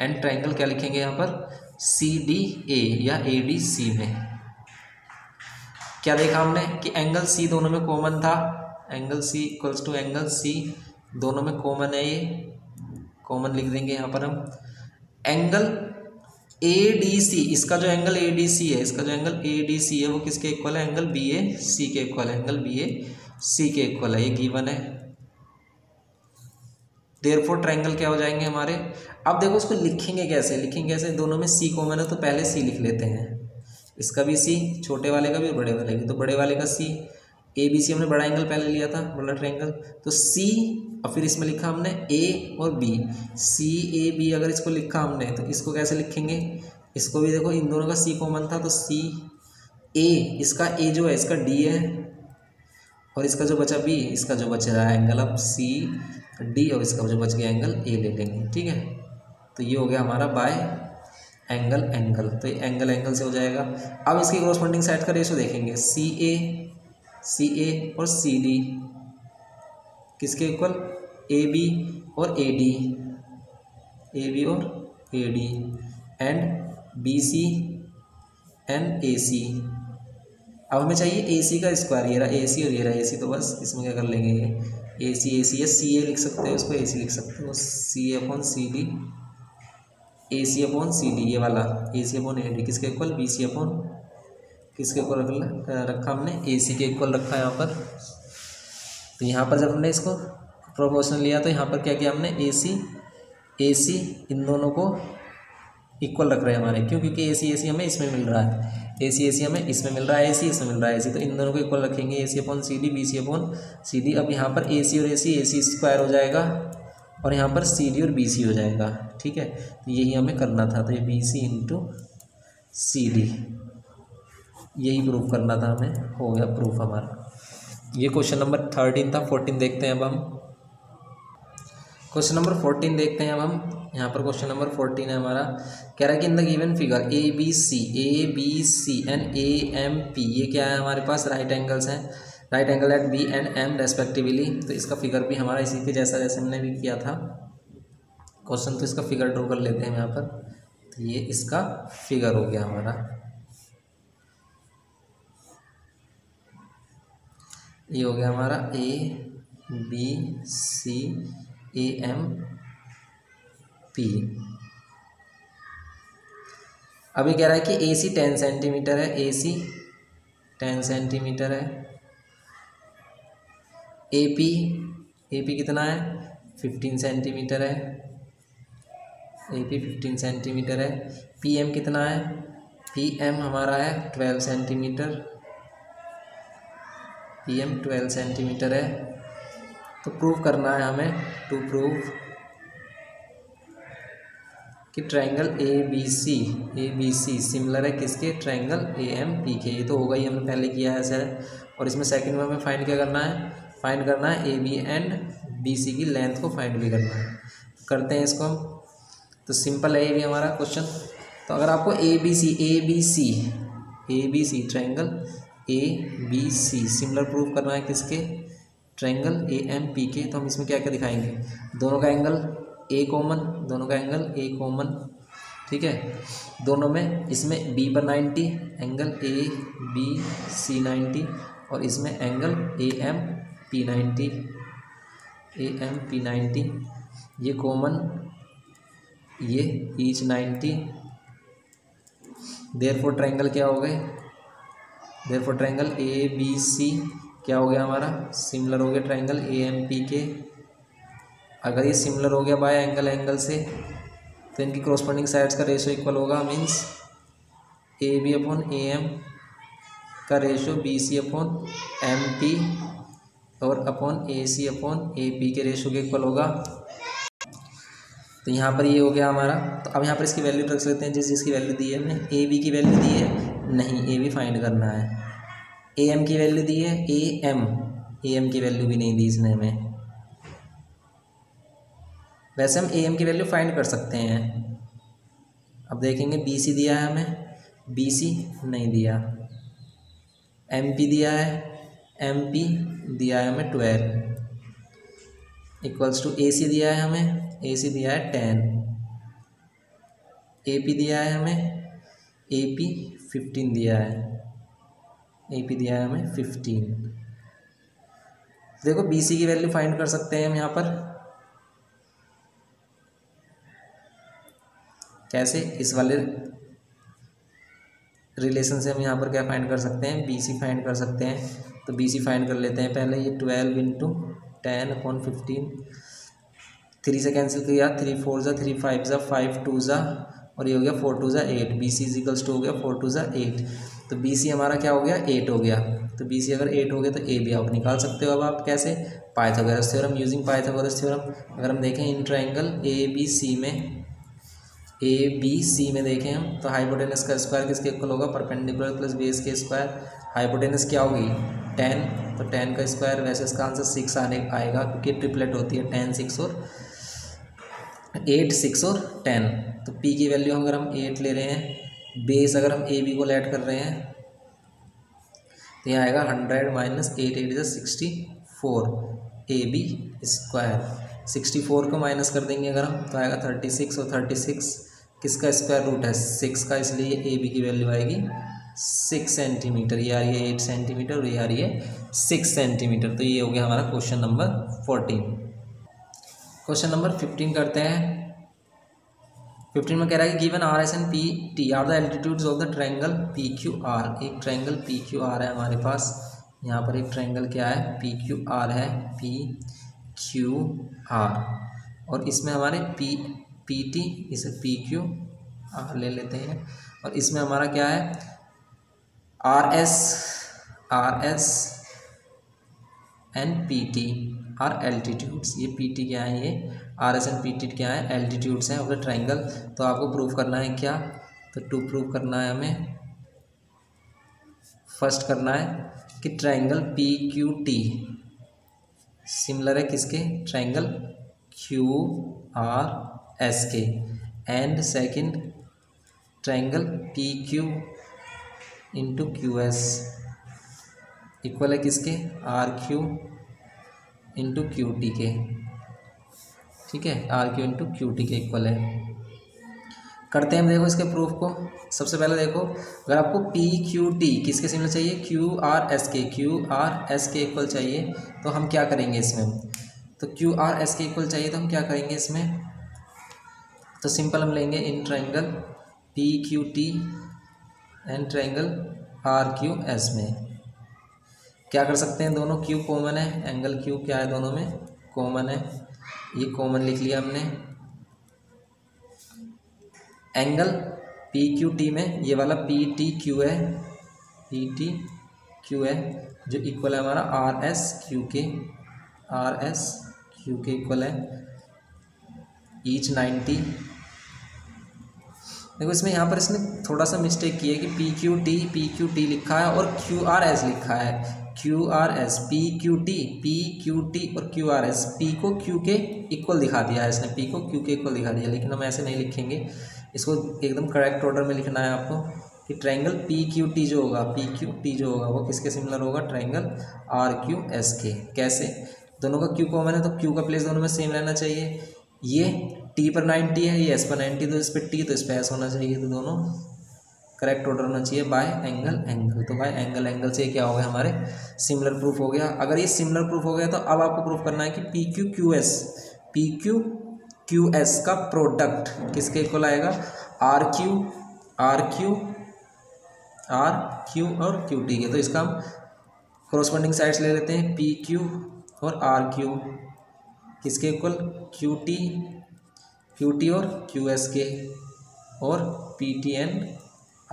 and triangle क्या लिखेंगे यहाँ पर? सी डी ए या ए डी सी में। क्या देखा हमने कि एंगल सी दोनों में कॉमन था? Angle C equals to angle C दोनों में कॉमन है ये। कॉमन लिख देंगे यहाँ पर हम। एंगल ए डी सी इसका जो एंगल ए डी सी है, इसका जो एंगल ए डी सी है, वो किसके इक्वल है? एंगल बी ए सी के इक्वल है। एंगल बी ए सी के इक्वल है। ये गिवन है। देर फोर ट्राइंगल क्या हो जाएँगे हमारे? अब देखो इसको लिखेंगे कैसे? लिखेंगे कैसे? दोनों में सी कॉमन है तो पहले सी लिख लेते हैं। इसका भी सी छोटे वाले का भी और बड़े वाले का तो बड़े वाले का सी ए बी सी हमने बड़ा एंगल पहले लिया था, बड़ा ट्रायंगल तो सी और फिर इसमें लिखा हमने ए और बी सी ए बी अगर इसको लिखा हमने तो इसको कैसे लिखेंगे? इसको भी देखो, इन दोनों का सी कॉमन था तो सी ए इसका ए जो है, इसका डी है। और इसका जो बचा बी इसका जो बच रहा है एंगल अब सी डी और इसका जो बच गया एंगल ए ले लेंगे, ठीक है? तो ये हो गया हमारा बाय एंगल एंगल तो ये एंगल एंगल से हो जाएगा। अब इसकी क्रॉसपॉन्डिंग साइड का रेशो देखेंगे। सी ए सी ए और सी डी किसके इक्वल ए बी और ए डी ए बी और A D and B C and A C अब हमें चाहिए ए सी का स्क्वायर ये रहा ए सी और ये रहा ए सी तो बस इसमें क्या कर लेंगे? ए सी ए सी या सी ए लिख सकते हैं उसको ए सी लिख सकते हो। C A upon C D A C upon C D ये वाला। A C upon A D किसके इक्वल बी सी अपॉन किसके इक्वल रख रखा हमने? ए सी के इक्वल रखा है यहाँ पर। तो यहाँ पर जब हमने इसको प्रोपोर्शनल लिया तो यहाँ पर क्या किया हमने? ए सी ए सी इन दोनों को इक्वल रख रहे हैं हमारे। क्यों क्योंकि ए सी ए सी हमें इसमें मिल रहा है। ए सी ए सी हमें इसमें मिल रहा है ए सी इसमें मिल रहा है। ए सी तो इन दोनों को इक्वल रखेंगे। A C upon C D B C upon C D अब यहाँ पर ए सी और ए सी ए सी स्क्वायर हो जाएगा और यहाँ पर सी डी और बी सी हो जाएगा। ठीक है? तो यही हमें करना था। तो ये B C into C D यही प्रूफ करना था हमें। हो गया प्रूफ हमारा। ये क्वेश्चन नंबर थर्टीन था। फोर्टीन देखते हैं अब हम। क्वेश्चन नंबर फोर्टीन देखते हैं अब हम। यहाँ पर क्वेश्चन नंबर फोर्टीन है हमारा। कह रहा है कि in the given figure A B C A B C and A M P ये क्या है हमारे पास? राइट एंगल्स हैं। Right angle at B and M respectively तो इसका फिगर भी हमारा इसी के जैसा जैसे हमने भी किया था। क्वेश्चन तो इसका फिगर ड्रॉ कर लेते हैं यहाँ पर। तो ये इसका फिगर हो गया हमारा। ये हो गया हमारा A B C A M P अभी कह रहा है कि ए सी टेन सेंटीमीटर है ए सी टेन सेंटीमीटर है। ए पी ए पी कितना है? फिफ्टीन सेंटीमीटर है। ए पी फिफ्टीन सेंटीमीटर है। पी एम कितना है? पी एम हमारा है twelve centimetre P M twelve centimetre है। तो प्रूव करना है हमें टू प्रूव कि triangle A B C A B C similar है किसके? ट्रायंगल ए एम पी के। ये तो होगा ही, हमने पहले किया है सर और इसमें सेकंड में हमें फाइंड क्या करना है? फाइंड करना है A B and B C की लेंथ को फाइंड भी करना है। करते हैं इसको हम। तो सिंपल है ये भी हमारा क्वेश्चन तो अगर आपको A B C A B C A B C triangle A B C similar prove करना है किसके? ट्रायंगल ए एम पी के तो हम इसमें क्या क्या दिखाएँगे? दोनों का एंगल ए कॉमन, दोनों का एंगल ए कॉमन, ठीक है? दोनों में, इसमें बी पर ninety angle A B C ninety और इसमें angle A M P ninety A M P ninety ये कॉमन, ये each ninety therefore triangle क्या हो गए? Therefore triangle A B C क्या हो गया हमारा? सिमिलर हो गया ट्राइंगल ए एम पी के अगर ये सिमिलर हो गया बाय एंगल एंगल से तो इनकी क्रॉसपॉन्डिंग साइड्स का रेशो इक्वल होगा means A B upon A M का ratio B C upon M P और upon A C upon A P के रेशो के इक्वल होगा। तो यहाँ पर ये हो गया हमारा। तो अब यहाँ पर इसकी वैल्यू रख लेते हैं जिस जिसकी वैल्यू दी है हमने। ए बी की वैल्यू दी है? नहीं ए बी फाइंड करना है। ए एम की वैल्यू दी है ए एम ए एम की वैल्यू भी नहीं दी इसने हमें। वैसे हम ए एम की वैल्यू फाइंड कर सकते हैं। अब देखेंगे बी सी दिया है हमें। बी सी नहीं दिया। एम पी दिया है। एम पी दिया है हमें twelve equals to A C दिया है हमें। ए सी दिया है टेन ए पी दिया है हमें। ए पी फिफ्टीन दिया है। ए पी दिया है हमें फिफ्टीन देखो बी सी की वैल्यू फाइंड कर सकते हैं हम यहाँ पर। कैसे? इस वाले रिलेशन से हम यहाँ पर क्या फाइंड कर सकते हैं? बी सी फाइंड कर सकते हैं। तो बी सी फाइंड कर लेते हैं। पहले ये twelve into ten upon fifteen three से कैंसिल किया। थ्री फोर ज़ा थ्री फाइव ज़ा फाइव टू ज़ा, और ये हो गया फोर टू ज़ा eight B C equals to हो गया फोर टू ज़ा एट तो बी सी हमारा क्या हो गया? एट हो गया। तो बी सी अगर एट हो गया तो ए भी आप निकाल सकते हो अब आप कैसे? Pythagoras theorem using Pythagoras theorem अगर हम देखें इन ट्राइंगल ए बी सी में ए बी सी में देखें हम तो हाइपोटेनस का स्क्वायर किसके इक्वल होगा? परपेंडिकुलर प्लस बेस के स्क्वायर हाइपोटेनस क्या होगी? टेन तो टेन का स्क्वायर वैसे इसका आंसर सिक्स आने आएगा, क्योंकि ट्रिपलेट होती है टेन सिक्स और एट सिक्स और टेन तो पी की वैल्यू अगर हम एट ले रहे हैं बेस अगर हम ए बी को ऐड कर रहे हैं तो यहाँ आएगा hundred minus eight eight is sixty four A B square sixty four को माइनस कर देंगे अगर हम तो आएगा थर्टी सिक्स और थर्टी सिक्स किसका स्क्वायर रूट है? सिक्स का, इसलिए ए बी की वैल्यू आएगी सिक्स सेंटीमीटर ये आ रही है एट सेंटीमीटर और ये आ रही है सिक्स सेंटीमीटर तो ये हो गया हमारा question number fourteen question number fifteen करते हैं. फिफ्टीन में कह रहा है कि given R S and P T are the altitudes of the triangle P Q R एक ट्रैंगल पी क्यू आर है हमारे पास। यहाँ पर एक ट्रैंगल क्या है? पी क्यू आर है पी क्यू आर और इसमें हमारे पी पी टी इसे पी क्यू आर ले लेते हैं। और इसमें हमारा क्या है? R S R S and P T are altitudes ये पी टी क्या है ये? R S and P T क्या है? एल्टीट्यूड्स हैं द ट्राइंगल तो आपको प्रूव करना है क्या? तो टू प्रूव करना है हमें फ़र्स्ट करना है कि triangle P Q T similar है किसके? ट्राइंगल क्यू आर एस के. And second triangle P Q into Q S equal है किसके? R Q into Q T के ठीक है? R Q into Q T के इक्वल है। करते हैं देखो इसके प्रूफ को। सबसे पहले देखो, अगर आपको पी क्यू टी किसके सिमिलर चाहिए? क्यू आर एस के क्यू आर एस के इक्वल चाहिए तो हम क्या करेंगे इसमें? तो क्यू आर एस के इक्वल चाहिए तो हम क्या करेंगे इसमें? तो सिंपल हम लेंगे in triangle P Q T and triangle R Q S में। क्या कर सकते हैं दोनों? क्यू कॉमन है। एंगल क्यू क्या है दोनों में? कॉमन है। ये कॉमन लिख लिया हमने। एंगल पी क्यू टी में ये वाला पी टी क्यू है। पी टी क्यू है, जो इक्वल है हमारा आर एस क्यू के आर एस क्यू के इक्वल है। ईच नाइन्टी देखो, इसमें यहाँ पर इसने थोड़ा सा मिस्टेक किया है कि P Q T P Q T लिखा है और क्यू आर एस लिखा है। Q R S P Q T P Q T और क्यू आर एस पी को क्यू के इक्वल दिखा दिया है इसने पी को क्यू के इक्वल दिखा दिया, लेकिन हम ऐसे नहीं लिखेंगे। इसको एकदम करेक्ट ऑर्डर में लिखना है आपको कि ट्रायंगल पी क्यू टी जो होगा पी क्यू टी जो होगा, वो किसके सिमिलर होगा? ट्रायंगल आर क्यू एस के कैसे? दोनों का क्यू कॉमन है तो क्यू का प्लेस दोनों में सेम रहना चाहिए। ये टी पर नाइन्टी है, ये एस पर नाइन्टी तो इस पर टी तो इस पर एस होना चाहिए तो दोनों करेक्ट ऑर्डर होना चाहिए बाय एंगल एंगल तो बाय एंगल एंगल से क्या हो गया हमारे? सिमिलर प्रूफ हो गया। अगर ये सिमिलर प्रूफ हो गया तो अब आपको प्रूफ करना है कि P Q Q S P Q Q S का प्रोडक्ट किसके इक्वल आएगा? R Q R Q R Q और क्यू टी के। तो इसका हम क्रॉसपेंडिंग साइड्स ले लेते हैं। पी क्यू और आर क्यू किसके equal Q T Q T और क्यू एस के और P T and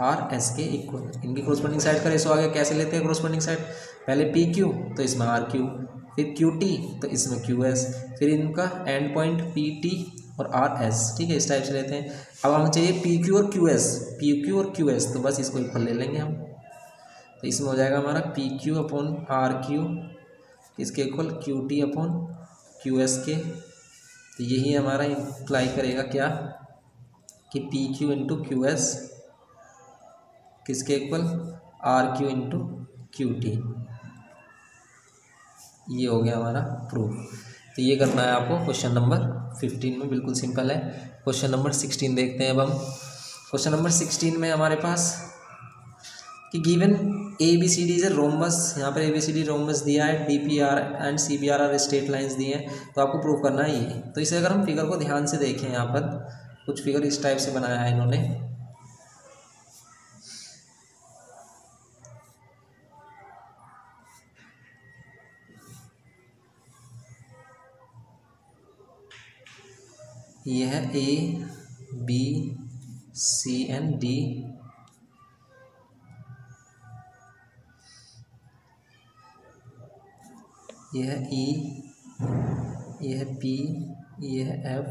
R S के इक्वल इनकी क्रॉसपोंडिंग साइड का रेशो आ गया कैसे लेते हैं क्रॉसपोंडिंग साइड पहले पी क्यू तो इसमें आर क्यू फिर क्यू टी तो इसमें क्यू एस फिर इनका एंड पॉइंट पी टी और आर एस ठीक है, इस टाइप से लेते हैं। अब हमें चाहिए पी क्यू और क्यू एस पी क्यू और क्यू एस तो बस इसको इक्वल ले लेंगे हम। तो इसमें हो जाएगा हमारा P Q upon R Q इसके equal Q T upon Q S के तो यही हमारा इम्प्लाई करेगा क्या? कि P Q into Q S किसके equal R Q into Q T ये हो गया हमारा प्रूफ तो ये करना है आपको क्वेश्चन नंबर फिफ्टीन में, बिल्कुल सिंपल है। क्वेश्चन नंबर सिक्सटीन देखते हैं अब हम। क्वेश्चन नंबर सिक्सटीन में हमारे पास कि given A B C D is a rhombus यहाँ पर A B C D rhombus दिया है D P R and C B R are straight lines दिए हैं। तो आपको प्रूव करना है ये। तो इसे अगर हम फिगर को ध्यान से देखें यहाँ पर, कुछ फिगर इस टाइप से बनाया है इन्होंने। ये है A B C and D ये है ई ये है पी ये है एफ़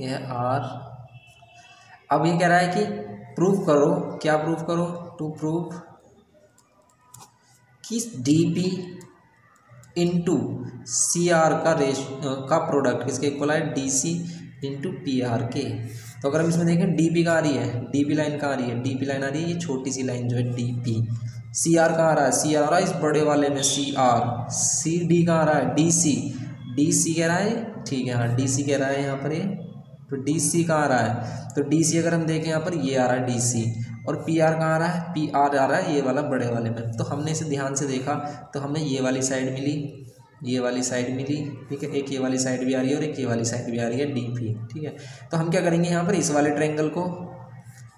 ये है आर अब ये कह रहा है कि प्रूफ करो। क्या प्रूफ करो? टू प्रूफ कि D P into C R का रेश का प्रोडक्ट किसके इक्वल है D C into P R के तो अगर हम इसमें देखें डी पी का आ रही है? डी पी लाइन कहाँ आ रही है? डी पी लाइन आ रही है, ये छोटी सी लाइन जो है डी पी सी आर कहाँ आ रहा है? सी आर आ रहा है इस बड़े वाले में सी आर सी डी कहाँ आ रहा है? डी सी डी सी कह रहा है, ठीक है हाँ डी सी कह रहा है यहाँ पर ये। तो डी सी कहाँ आ रहा है? तो डी सी अगर हम देखें यहाँ पर, ये आ रहा है डी सी और पी आर कहाँ आ रहा है? पी आर आ रहा है ये वाला बड़े वाले में तो हमने इसे ध्यान से देखा तो हमें ये वाली साइड मिली, ये वाली साइड मिली, ठीक है? एक ये वाली साइड भी आ रही है और एक ये वाली साइड भी आ रही है डी पी ठीक है? तो हम क्या करेंगे यहाँ पर? इस वाले ट्रैंगल को,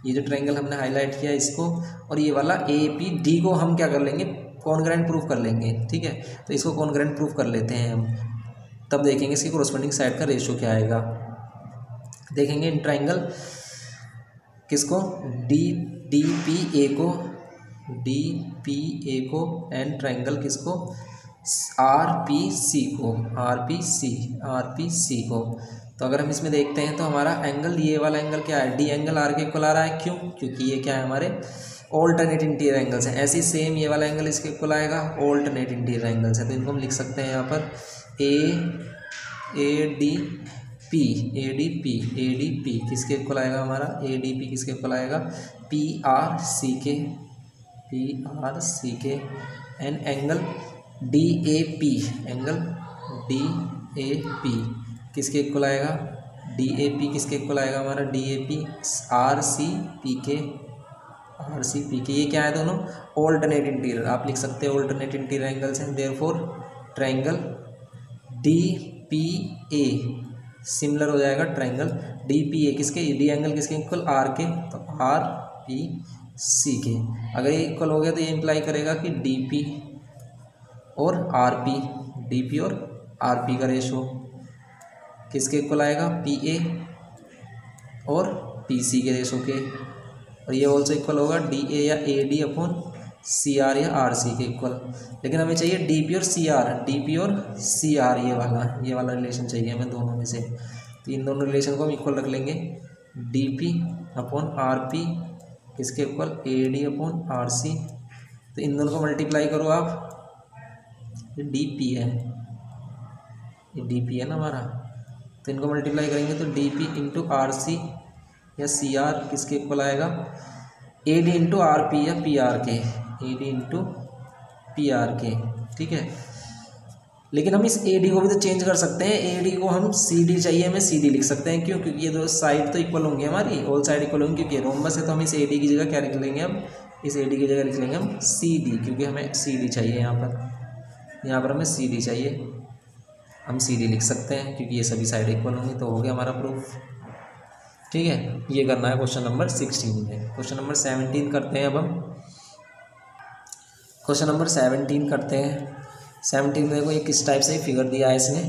ये जो ट्रैंगल हमने हाईलाइट किया इसको, और ये वाला ए पी डी को हम क्या कर लेंगे? कॉन्ग्रेंट प्रूफ कर लेंगे, ठीक है? तो इसको कॉन्ग्रेंट प्रूफ कर लेते हैं हम। तब देखेंगे इसकी कोरोस्पोंडिंग साइड का रेशो क्या आएगा। देखेंगे इन ट्राइंगल किसको? डी डी पी ए को डी पी ए को एंड ट्राइंगल किसको? आर पी सी को R P C R P C को। तो अगर हम इसमें देखते हैं तो हमारा एंगल ये वाला एंगल क्या है? डी एंगल आर के इक्वल आ रहा है। क्यों? क्योंकि ये क्या है हमारे ऑल्टरनेट इंटीरियर एंगल्स हैं। ऐसे ही सेम ये वाला एंगल इसके इक्वल आएगा ऑल्टरनेट इंटीरियर एंगल्स है। तो इनको हम लिख सकते हैं यहाँ पर। A A D P A D P A D P किसके इक्वल आएगा हमारा? ए डी पी किसके इक्वल आएगा पी आर सी के पी आर सी के and angle D A P angle D A P किसके इक्वल आएगा D A P किसके इक्वल आएगा हमारा? D A P R C P के आर सी पी के ये क्या है दोनों? ऑल्टरनेट इंटीरियर आप लिख सकते हैं ऑल्टरनेट इंटीरियर एंगल्स हैं therefore triangle D P A similar हो जाएगा ट्राइंगल डी पी ए किसके? डी एंगल किसके? इक्वल आर के। तो आर पी सी के। अगर ये इक्वल हो गया तो ये इंप्लाई करेगा कि डी पी और आर पी डी पी और आर पी का रेशो किसके इक्वल आएगा? पी ए और पी सी के रेशो के। और ये ऑल्सो इक्वल होगा डी ए या A D upon C R या आर सी के इक्वल लेकिन हमें चाहिए डी पी और सी आर डी पी और सी आर ये वाला ये वाला रिलेशन चाहिए हमें दोनों में से. तो इन दोनों रिलेशन को हम इक्वल रख लेंगे. D P upon R P किसके equal A D upon R C तो इन दोनों को मल्टीप्लाई करो आप. डी पी है. ये डी पी है ना हमारा? तो इनको मल्टीप्लाई करेंगे तो D P into R C या सी आर किसके इक्वल आएगा? A D into R P या पी आर के. A D into P R के ठीक है? लेकिन हम इस ए डी को भी तो चेंज कर सकते हैं। ए डी को हम सी डी चाहिए, हमें सी डी लिख सकते हैं। क्यों? क्योंकि ये दो साइड तो इक्वल होंगी हमारी। ऑल साइड इक्वल होंगी क्योंकि रोमबस है तो हम इस ए डी की जगह क्या लिख लेंगे हम? इस ए डी की जगह लिख लेंगे हम सी डी क्योंकि हमें सी डी चाहिए यहाँ पर। यहाँ पर हमें सी डी चाहिए। हम सी डी लिख सकते हैं, क्योंकि ये सभी साइड इक्वल होंगी तो हो गया हमारा प्रूफ ठीक है? ये करना है क्वेश्चन नंबर सिक्सटीन में। क्वेश्चन नंबर सेवनटीन करते हैं अब हम। क्वेश्चन नंबर सेवनटीन करते हैं। सेवनटीन में देखो एक टाइप से फिगर दिया है इसने।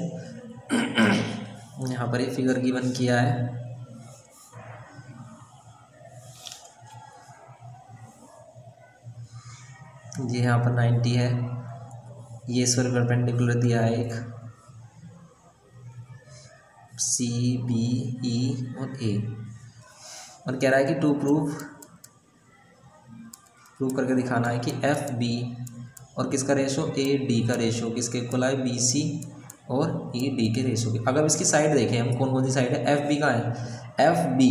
यहाँ पर ये फिगर गिवन किया है। ये हाँ, यहाँ पर नाइन्टी है। ये स्वर परपेंडिकुलर दिया है एक। सी बी ई और ए और कह रहा है कि टू प्रूफ प्रूव करके दिखाना है कि एफ़ बी और किसका रेशो ए डी का रेशो किसके इक्वल आए? बी सी और ई डी के रेशो के। अगर इसकी साइड देखें, हम कौन कौन सी साइड है? एफ़ बी का है? एफ़ बी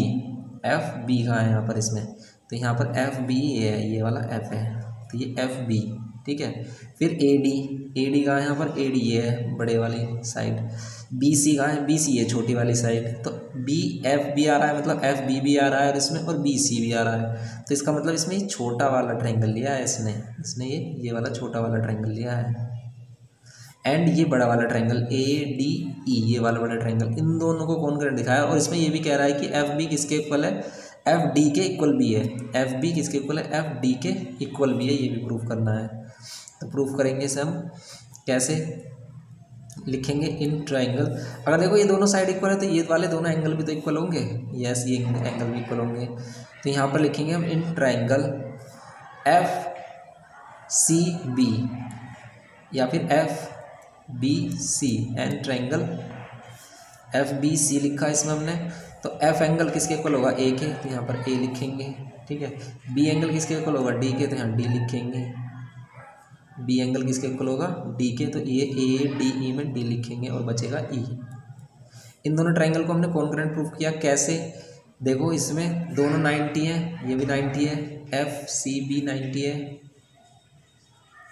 एफ़ बी का है यहाँ पर इसमें? तो यहाँ पर एफ़ बी ये है ये वाला एफ़ है। तो ये एफ़ बी ठीक है? फिर ए डी ए डी का है यहाँ पर? ए डी ये है, बड़े वाली साइड बी सी कहाँ है? बी सी है, छोटी वाली साइड तो बी एफ़ बी आ रहा है मतलब एफ़ बी भी आ रहा है और इसमें और बी सी भी आ रहा है। तो इसका मतलब इसमें छोटा वाला ट्रायंगल लिया है इसने। इसने ये ये वाला छोटा वाला ट्रायंगल लिया है। एंड ये बड़ा वाला ट्रायंगल ए डी ई ये वाला बड़ा ट्रायंगल इन दोनों को कौन कर दिखाया? और इसमें ये भी कह रहा है कि एफ़ बी किसके इक्वल है? एफ़ डी के इक्वल भी है। एफ़ बी किसके इक्वल है? एफ़ डी के इक्वल भी है। ये भी प्रूफ करना है। तो प्रूफ करेंगे इसे हम कैसे? लिखेंगे इन ट्राइंगल अगर देखो ये दोनों साइड इक्वल है तो ये वाले दोनों एंगल भी तो इक्वल होंगे। यस ये एंगल भी इक्वल होंगे। तो यहाँ पर लिखेंगे हम in triangle F C B या फिर F B C and triangle F B C लिखा इसमें हमने। तो एफ़ एंगल किसके इक्वल होगा? ए के। तो यहाँ पर ए लिखेंगे, ठीक है। बी एंगल किसके इक्वल होगा? डी के। तो यहाँ डी लिखेंगे। बी एंगल किसके इक्वल होगा? डी के तो ये ए डी ई में डी लिखेंगे और बचेगा ई e. इन दोनों ट्राइंगल को हमने कॉन्करेंट प्रूफ किया। कैसे? देखो, इसमें दोनों नाइन्टी है, ये भी नाइन्टी है एफ़ सी बी नाइन्टी है,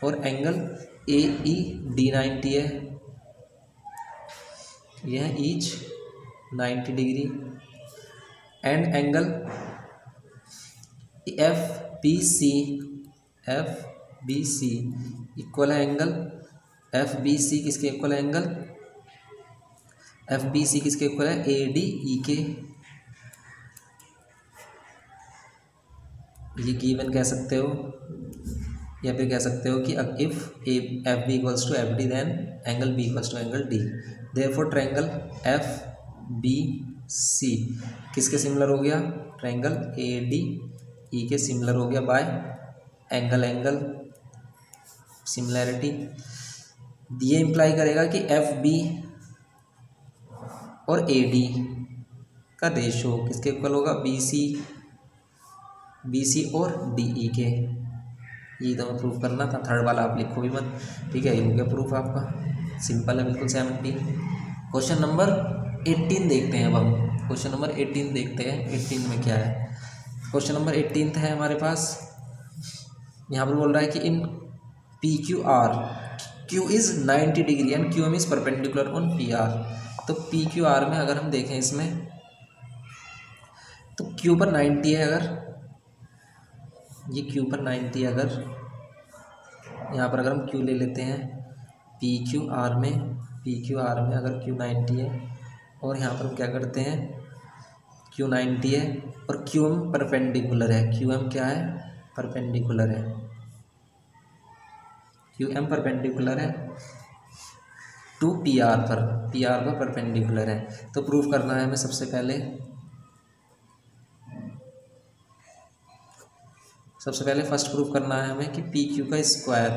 और angle A E D ninety है। यह each ninety degree and angle F P C F B C equal है एंगल एफ़ बी सी किसके इक्वल है एंगल एफ़ बी सी किसके equal है? A D E के ये गिवन कह सकते हो, या फिर कह सकते हो कि if A F B equals to F D then angle B equals to angle D therefore triangle F B C किसके सिमिलर हो गया? ट्रायंगल ए डी ई के सिमिलर हो गया बाय एंगल एंगल सिमिलैरिटी। ये इम्प्लाई करेगा कि F B और ए डी का रेशो किसके इक्वल होगा? बी सी बी सी और डी ई के। ये तो प्रूफ करना था। थर्ड वाला आप लिखो भी मत। ठीक है, ये हो गया प्रूफ आपका। सिंपल है, बिल्कुल सेवेंटी क्वेश्चन नंबर एट्टीन देखते हैं अब हम। क्वेश्चन नंबर एट्टीन देखते हैं। एट्टीन में क्या है? क्वेश्चन नंबर एट्टीन है हमारे पास। यहाँ पर बोल रहा है कि in P Q R Q is ninety degree and Q M is perpendicular on P R तो पी क्यू आर में अगर हम देखें इसमें तो क्यू पर नाइन्टी है अगर, ये क्यू पर नाइन्टी है अगर, यहाँ पर अगर हम क्यू ले लेते हैं पी क्यू आर में पी क्यू आर में अगर क्यू नाइन्टी है, और यहाँ पर हम क्या करते हैं क्यू नाइन्टी है, और क्यू एम परपेंडिकुलर है। क्यू एम क्या है? परपेंडिकुलर है। क्यू एम परपेंडिकुलर है। टू पी आर पर पी आर पर परपेंडिकुलर है। तो प्रूफ करना है हमें सबसे पहले। सबसे पहले फ़र्स्ट प्रूफ करना है हमें कि पी क्यू का स्क्वायर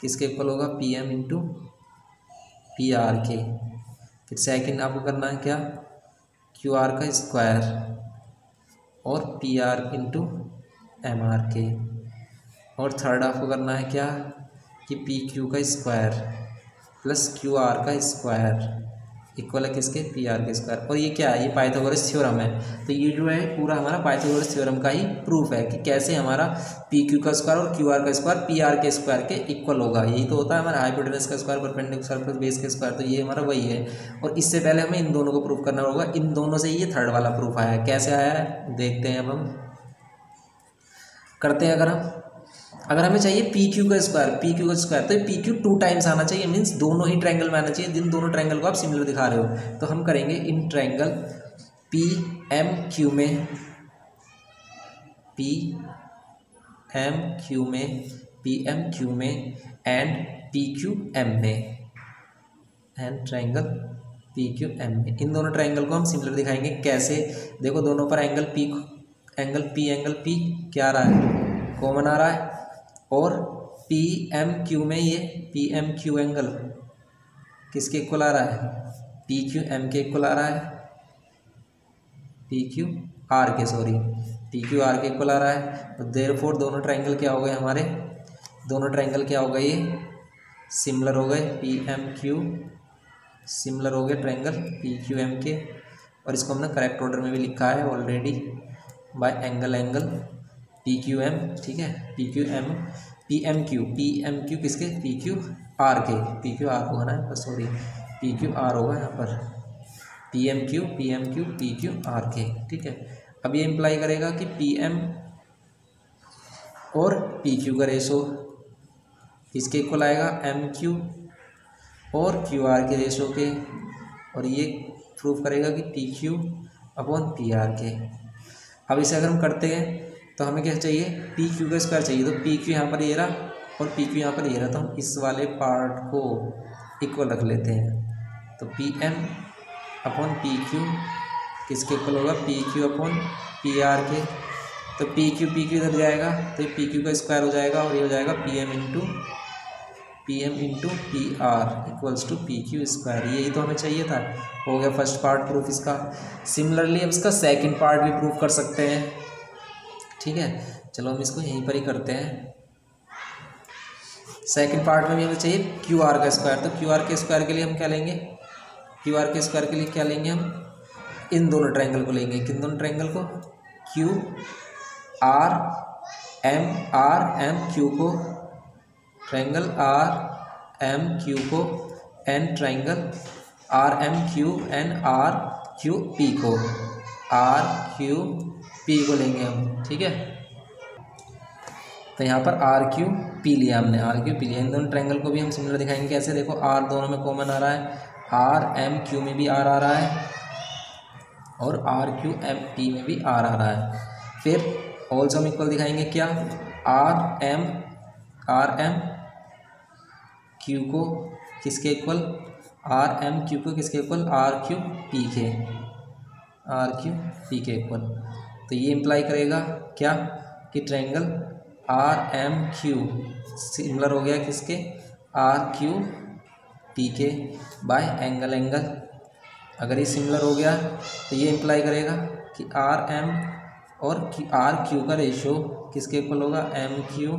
किसके इक्वल होगा? P M into P R के। फिर सेकंड आपको करना है क्या? क्यू आर का स्क्वायर और P R into M R के। और थर्ड आपको करना है क्या? कि पी क्यू का स्क्वायर प्लस क्यू आर का स्क्वायर इक्वल है किसके? पी आर के स्क्वायर। और ये क्या है? ये पाइथागोरस थ्योरम है। तो ये जो है पूरा हमारा पाइथागोरस थ्योरम का ही प्रूफ है कि कैसे हमारा पी क्यू का स्क्वायर और क्यू आर का स्क्वायर, पी आर के स्क्वायर के इक्वल होगा। यही तो होता है हमारा हाइपोटेनस का स्क्वायर, परपेंडिकुलर प्लस बेस के स्क्वायर। तो ये हमारा वही है। और इससे पहले हमें इन दोनों को प्रूफ करना होगा। इन दोनों से ये थर्ड वाला प्रूफ आया है। कैसे आया है? देखते हैं अब हम। करते हैं अगर हम। अगर हमें चाहिए पी क्यू का स्क्वायर पी क्यू का स्क्वायर तो पी क्यू टू टाइम्स आना चाहिए मीन्स दोनों ही ट्रायंगल में आना चाहिए। जिन दोनों ट्रायंगल को आप सिमिलर दिखा रहे हो तो हम करेंगे in triangle P M Q में पी एम क्यू में पी एम क्यू में एंड पी क्यू एम में and triangle P Q M में। इन दोनों ट्रायंगल को हम सिमिलर दिखाएँगे कैसे? देखो दोनों पर angle P angle P angle P क्या आ रहा है? कॉमन आ रहा है। और पी एम क्यू में ये पी एम क्यू एंगल किसके इक्वल आ रहा है? पी क्यू एम के इक्वल आ रहा है। पी क्यू आर के सॉरी पी क्यू आर के इक्वल आ रहा है। तो देर फोर दोनों ट्राइंगल क्या हो गए हमारे? दोनों ट्राइंगल क्या हो गए ये? सिमिलर हो गए। पी एम क्यू सिमिलर हो गए ट्राइंगल पी क्यू एम के। और इसको हमने करेक्ट ऑर्डर में भी लिखा है already by angle angle P Q M ठीक है? P Q M P M Q P M Q किसके? पी क्यू आर के। पी क्यू आर को है ना सॉरी पी क्यू आर होगा यहाँ पर। P M Q P M Q P Q R के, ठीक है? अब ये इम्प्लाई करेगा कि पी एम और पी क्यू का रेशो इसके इक्वल आएगा? एम क्यू और क्यू आर के रेशो के। और ये प्रूफ करेगा कि P Q upon P R के। अब इसे अगर हम करते हैं तो हमें क्या चाहिए? पी क्यू का स्क्वायर चाहिए। तो पी क्यू यहाँ पर ये रहा और पी क्यू यहाँ पर ये रहा। तो हम इस वाले पार्ट को इक्वल रख लेते हैं। तो P M upon P Q किसके इक्वल होगा? P Q upon P R के। तो पी क्यू पी क्यू इधर जाएगा। तो ये पी क्यू का स्क्वायर हो जाएगा और ये हो जाएगा P M into P M into P R equals to P Q square यही तो हमें चाहिए था। हो गया फ़र्स्ट पार्ट प्रूफ इसका। सिमिलरली अब इसका सेकंड पार्ट भी प्रूफ कर सकते हैं। ठीक है? चलो हम इसको यहीं पर ही करते हैं। सेकंड पार्ट में भी हमें चाहिए क्यू आर का स्क्वायर तो क्यू आर के स्क्वायर के लिए हम क्या लेंगे? क्यू आर के स्क्वायर के लिए क्या लेंगे हम? इन दोनों ट्रायंगल को लेंगे। किन दोनों ट्रायंगल को? Q R M R M Q को। ट्रायंगल आर एम क्यू को। And triangle R M Q and R Q P को। आर क्यू पी को लेंगे हम, ठीक है? तो यहाँ पर आर क्यू पी लिया हमने आर क्यू पी लिया। इन दोनों ट्रैंगल को भी हम सिमिलर दिखाएँगे। कैसे? देखो आर दोनों में कॉमन आ रहा है। आर एम क्यू में भी आर आ रहा है और आर क्यू एम पी में भी आर आ रहा है। फिर ऑल्सो हम इक्वल दिखाएँगे क्या? R M R M Q को किसके इक्वल आर एम क्यू को किसके इक्वल आर क्यू पी के। आर क्यू पी के इक्वल तो ये इम्प्लाई करेगा क्या? कि triangle R M Q similar हो गया किसके? आर क्यू पी के बाय एंगल एंगल अगर ये सिमिलर हो गया तो ये इम्प्लाई करेगा कि आर एम और आर क्यू का रेशो किसके इक्वल होगा? एम क्यू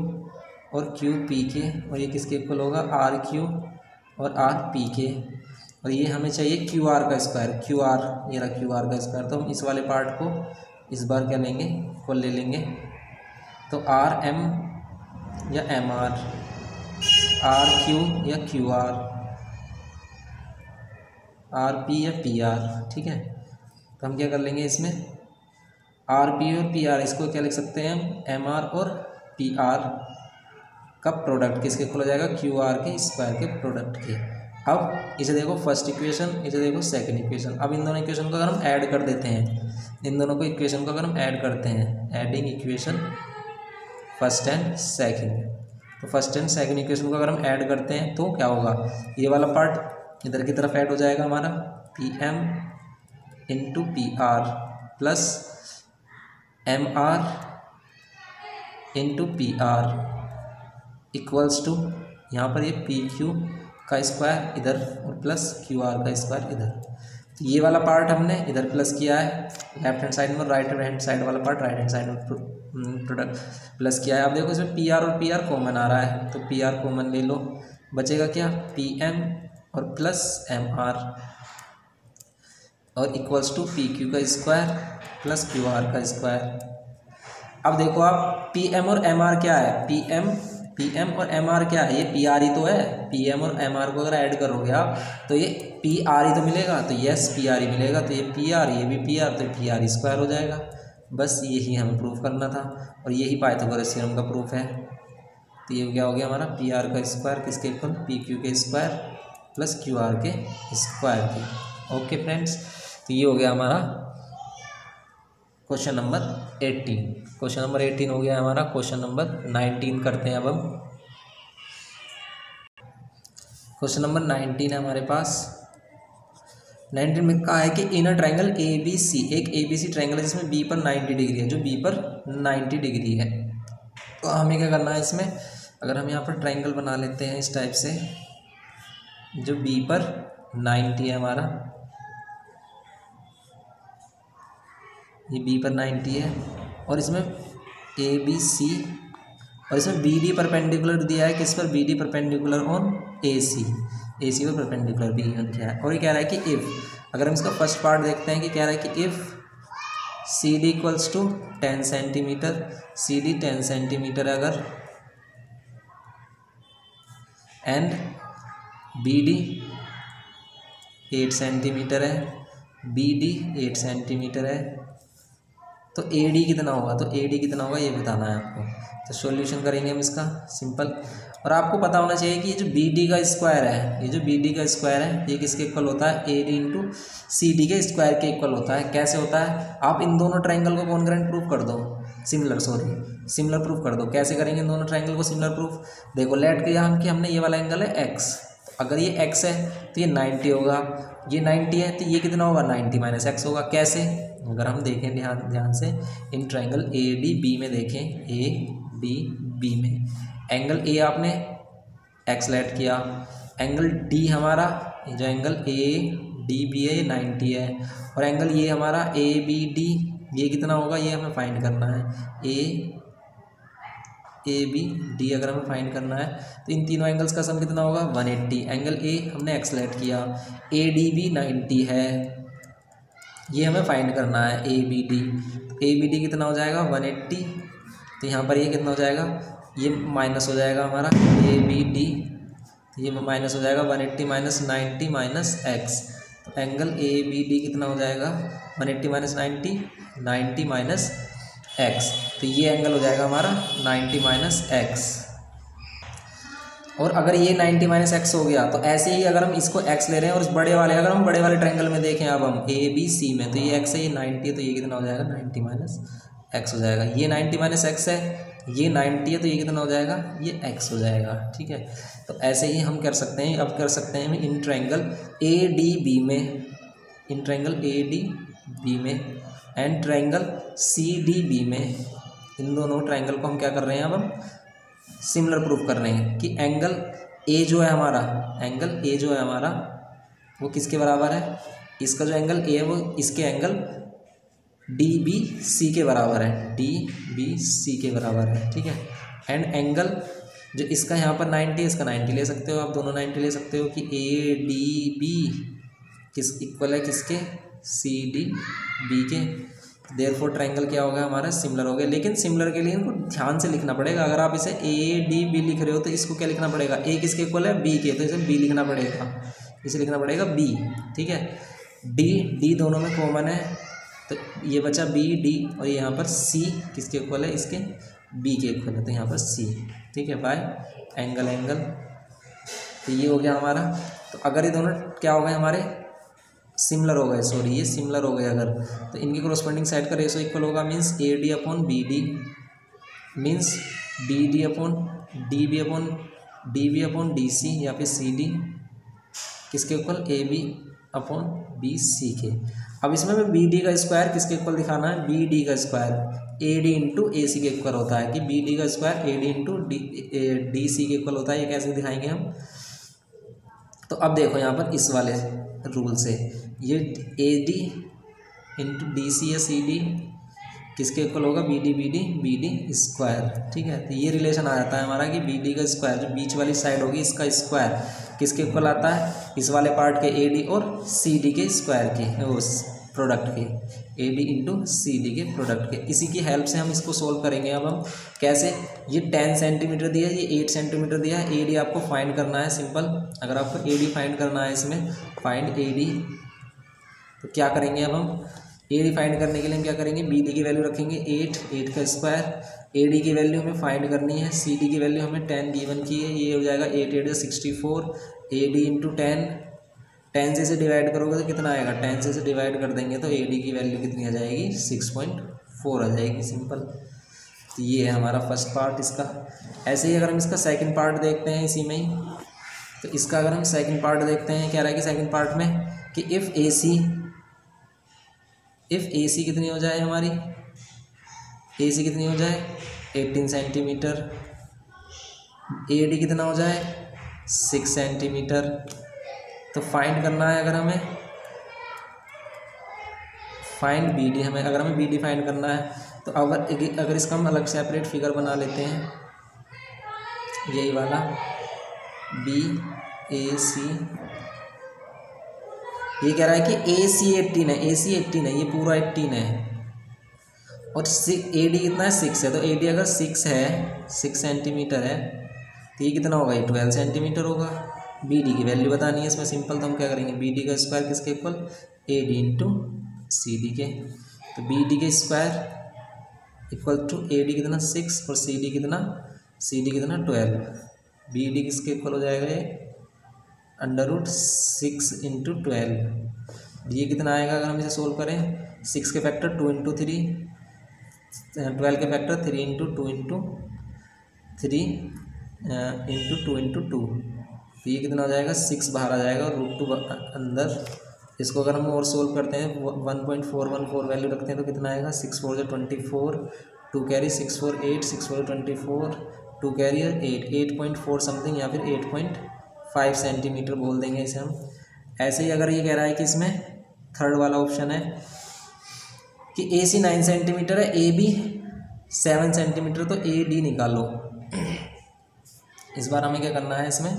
और क्यू पी के. और ये किसके इक्वल होगा? आर क्यू और आर पी के. और ये हमें चाहिए क्यू आर का स्क्वायर क्यू आर ये रहा क्यू आर का स्क्वायर तो हम इस वाले पार्ट को इस बार क्या लेंगे? इक्वल ले लेंगे। तो आर एम या एम आर आर क्यू या क्यू आर आर पी या पी आर ठीक है? तो हम क्या कर लेंगे इसमें? आर पी और पी आर इसको क्या लिख सकते हैं हम? एम आर और पी आर का प्रोडक्ट किसके खोला जाएगा? क्यू आर के स्क्वायर के प्रोडक्ट के। अब इसे देखो फ़र्स्ट इक्वेशन इसे देखो सेकंड इक्वेशन अब इन दोनों इक्वेशन को अगर हम ऐड कर देते हैं, इन दोनों को इक्वेशन को अगर हम ऐड करते हैं adding equation first and second तो फ़र्स्ट एंड सेकंड इक्वेशन को अगर हम ऐड करते हैं तो क्या होगा? ये वाला पार्ट इधर की तरफ़ ऐड हो जाएगा हमारा। P M into P R plus M R into P R equals to यहाँ पर ये पी क्यू का स्क्वायर इधर और प्लस क्यू आर का स्क्वायर इधर। तो ये वाला पार्ट हमने इधर प्लस किया है। लेफ़्ट हैंड साइड में राइट हैंड साइड वाला पार्ट राइट हैंड साइड में प्रोडक्ट प्लस किया है। अब देखो इसमें पी आर और पी आर कॉमन आ रहा है। तो पी आर कॉमन ले लो। बचेगा क्या? पी एम और प्लस एम आर और इक्वल्स टू पी क्यू का स्क्वायर प्लस क्यू आर का स्क्वायर अब देखो आप पी एम और एम आर क्या है? पी एम पी एम और एम आर क्या है? ये पी आर ही तो है। पी एम और एम आर को अगर ऐड करोगे आप तो ये पी आर ही तो मिलेगा। तो यस पी आर ही मिलेगा। तो ये पी आर ये भी पी आर तो पी आर स्क्वायर हो जाएगा। बस यही हमें प्रूफ करना था और यही पाइथागोरस थ्योरम का प्रूफ है। तो ये क्या हो गया हमारा? पी आर का स्क्वायर किसके इक्वल पी क्यू के स्क्वायर प्लस क्यू आर के स्क्वायर के। ओके फ्रेंड्स तो ये हो गया हमारा question number eighteen question number eighteen हो गया हमारा, क्वेश्चन नंबर नाइनटीन करते हैं अब हम। क्वेश्चन नंबर नाइनटीन है हमारे पास। नाइनटीन में कहा है कि in a triangle A B C एक ए बी सी ट्राइंगल है जिसमें बी पर नाइन्टी डिग्री है, जो बी पर नाइन्टी डिग्री है। तो हमें क्या करना है इसमें? अगर हम यहाँ पर ट्राइंगल बना लेते हैं इस टाइप से, जो बी पर नाइन्टी है हमारा। ये बी पर नाइन्टी है। और इसमें ए बी सी और इसमें बी डी परपेंडिकुलर दिया है, किस पर? B D perpendicular on A C A C पर परपेंडिकुलर बी क्या है। और ये कह रहा है कि इफ़ अगर हम इसका फ़र्स्ट पार्ट देखते हैं कि कह रहा है कि if C D equals to ten centimetre C D ten centimetre अगर and B D eight centimetre है बी डी एट सेंटीमीटर है तो ए डी कितना होगा? तो ए डी कितना होगा? ये बताना है आपको। तो सॉल्यूशन करेंगे हम इसका। सिंपल और आपको पता होना चाहिए कि ये जो बी डी का स्क्वायर है, ये जो बी डी का स्क्वायर है, ये किसके इक्वल होता है? A D into C D के स्क्वायर के इक्वल होता है। कैसे होता है? आप इन दोनों ट्राइंगल को कौन कॉन्ग्रेंट प्रूफ कर दो। सिमिलर सॉरी सिमिलर प्रूफ कर दो। कैसे करेंगे इन दोनों ट्राइंगल को सिमिलर प्रूफ देखो लेट के हम कि हमने ये वाला एंगल है एक्स अगर ये एक्स है तो ये नाइन्टी होगा। ये नाइन्टी है तो ये कितना होगा? नाइन्टी माइनस एक्स होगा। कैसे? अगर हम देखें ध्यान ध्यान से, in triangle A D B में देखें। ए डी बी में। एंगल ए आपने एक्स लेट किया। एंगल डी हमारा जो एंगल ए डी बी है, ये नाइन्टी है। और एंगल ये हमारा ए बी डी ये कितना होगा? ये हमें फाइंड करना है। ए ए बी डी अगर हमें फाइंड करना है तो इन तीनों एंगल्स का सम कितना होगा? वन एट्टी एंगल ए हमने एक्सलेट किया। ए डी बी नाइन्टी है। ये हमें फाइंड करना है A B D A B D कितना हो जाएगा? वन एट्टी तो यहाँ पर ये कितना हो जाएगा? ये माइनस हो जाएगा हमारा ए बी डी ये माइनस हो जाएगा one eighty minus ninety minus X तो एंगल ए बी डी कितना हो जाएगा? One eighty minus ninety ninety minus X तो ये एंगल हो जाएगा हमारा नाइन्टी माइनस एक्स और अगर ये नाइन्टी माइनस एक्स हो गया तो ऐसे ही अगर हम इसको एक्स ले रहे हैं और उस बड़े वाले, अगर हम बड़े वाले ट्रैंगल में देखें अब हम ए बी सी में तो ये एक्स है, ये नाइन्टी है तो ये कितना हो जाएगा नाइन्टी माइनस एक्स हो जाएगा। ये नाइन्टी माइनस एक्स है, ये नाइन्टी है तो ये कितना हो जाएगा, ये एक्स हो जाएगा, ठीक है? तो ऐसे ही हम कर सकते हैं, अब कर सकते हैं in triangle A D B में, in triangle A D B में and triangle C D B में, इन दोनों ट्रायंगल को हम क्या कर रहे हैं अब हम? सिमिलर प्रूफ कर रहे हैं कि एंगल ए जो है हमारा, एंगल ए जो है हमारा, वो किसके बराबर है? इसका जो एंगल ए है वो इसके एंगल डी बी सी के बराबर है, डी बी सी के बराबर है, ठीक है? एंड एंगल जो इसका यहाँ पर नाइन्टी है इसका नाइन्टी ले सकते हो, आप दोनों नाइन्टी ले सकते हो कि ए डी बी किस इक्वल है किसके? सी डी बी के। देर फोर ट्राइंगल क्या होगा हमारा? सिमिलर हो गया। लेकिन सिमिलर के लिए इनको ध्यान से लिखना पड़ेगा। अगर आप इसे ए डी बी लिख रहे हो तो इसको क्या लिखना पड़ेगा? ए किसके इक्वल है? बी के। तो इसे बी लिखना पड़ेगा। इसे लिखना पड़ेगा बी ठीक है? डी डी दोनों में कॉमन है। तो ये बचा बी डी और यहाँ पर सी किसके इक्वल है? इसके बी के इक्वल है। तो यहाँ पर सी ठीक है? बाय एंगल एंगल तो ये हो गया हमारा। तो अगर ये दोनों क्या हो गए हमारे? सिमिलर हो गए सॉरी ये सिमिलर हो गए अगर। तो इनकी कोरोस्पॉन्डिंग साइड का रेशो इक्वल होगा means A D upon B D means B D upon D B upon D B upon D C या फिर सी डी किसके equal A B upon B C के। अब इसमें हमें बी डी का स्क्वायर किसके इक्वल दिखाना है? बी डी का square A D into A C के इक्वल होता है कि बी डी का square A D into D D C के इक्वल होता है, ये कैसे दिखाएँगे हम? तो अब देखो यहाँ पर इस वाले रूल से। ये A D into D C या सी डी किसके इक्वल होगा? B D B D B D square ठीक है? तो ये रिलेशन आ जाता है हमारा कि बी डी का स्क्वायर जो बीच वाली साइड होगी, इसका स्क्वायर किसके इक्वल आता है? इस वाले पार्ट के ए डी और सी डी के स्क्वायर के उस प्रोडक्ट के A D into C D के प्रोडक्ट के। इसी की हेल्प से हम इसको सोल्व करेंगे अब हम। कैसे? ये टेन सेंटीमीटर दिया है ये एट सेंटीमीटर दिया। है ए डी आपको फाइंड करना है सिंपल अगर आपको ए डी फाइंड करना है इसमें फाइंड ए डी तो क्या करेंगे अब हम? ए डी फाइंड करने के लिए हम क्या करेंगे? बी डी की वैल्यू रखेंगे एट एट का स्क्वायर ए डी की वैल्यू हमें फाइंड करनी है. सी डी की वैल्यू हमें टेन गिवन की है. ये हो जाएगा eight eight sixty four A D into ten ten से डिवाइड करोगे तो कितना आएगा? टेन से डिवाइड कर देंगे तो ए डी की वैल्यू कितनी आ जाएगी? सिक्स पॉइंट फोर आ जाएगी. सिंपल तो ये है हमारा फ़र्स्ट पार्ट इसका. ऐसे ही अगर हम इसका सेकंड पार्ट देखते हैं इसी में ही तो इसका अगर हम सेकंड पार्ट देखते हैं, क्या रहा कि सेकंड पार्ट में? कि इफ़ ए सी इफ़ ए सी कितनी हो जाए हमारी? ए सी कितनी हो जाए? एटीन सेंटीमीटर ए डी कितना हो जाए? सिक्स सेंटीमीटर तो फाइंड करना है अगर हमें। फाइंड बी डी हमें, अगर हमें बी डी फाइंड करना है तो अगर अगर इसका हम अलग सेपरेट फिगर बना लेते हैं। यही वाला। बी ए सी ये कह रहा है कि ए सी एट्टीन है ए सी एट्टीन है, ये पूरा एट्टीन है। और ए डी कितना है? सिक्स है। तो ए डी अगर सिक्स है सिक्स सेंटीमीटर है तो ये कितना होगा? ये ट्वेल्व सेंटीमीटर होगा। बी डी की वैल्यू बतानी है इसमें सिंपल तो हम क्या करेंगे? बी डी का स्क्वायर किसके equal A D into C D के। तो बी डी के square equal to A D कितना? सिक्स और सी डी कितना? सी डी कितना? ट्वेल्व बी डी किसके इक्वल हो जाएगा ये? Under root six into twelve ये कितना आएगा अगर हम इसे सोल्व करें? सिक्स के factor two into three twelve के factor three into two into three into two into two तो ये कितना हो जाएगा? सिक्स बाहर आ जाएगा रूट टू अंदर। इसको अगर हम और सोल्व करते हैं one point four one four value रखते हैं तो कितना आएगा? सिक्स फोर जो twenty four two carry six four eight six four twenty four two carry eight eight point four something या फिर एट पॉइंट फाइव सेंटीमीटर बोल देंगे इसे हम। ऐसे ही अगर ये कह रहा है कि इसमें थर्ड वाला ऑप्शन है कि ए सी नाइन सेंटीमीटर है ए बी सेवन सेंटीमीटर तो ए डी निकालो। इस बार हमें क्या करना है इसमें?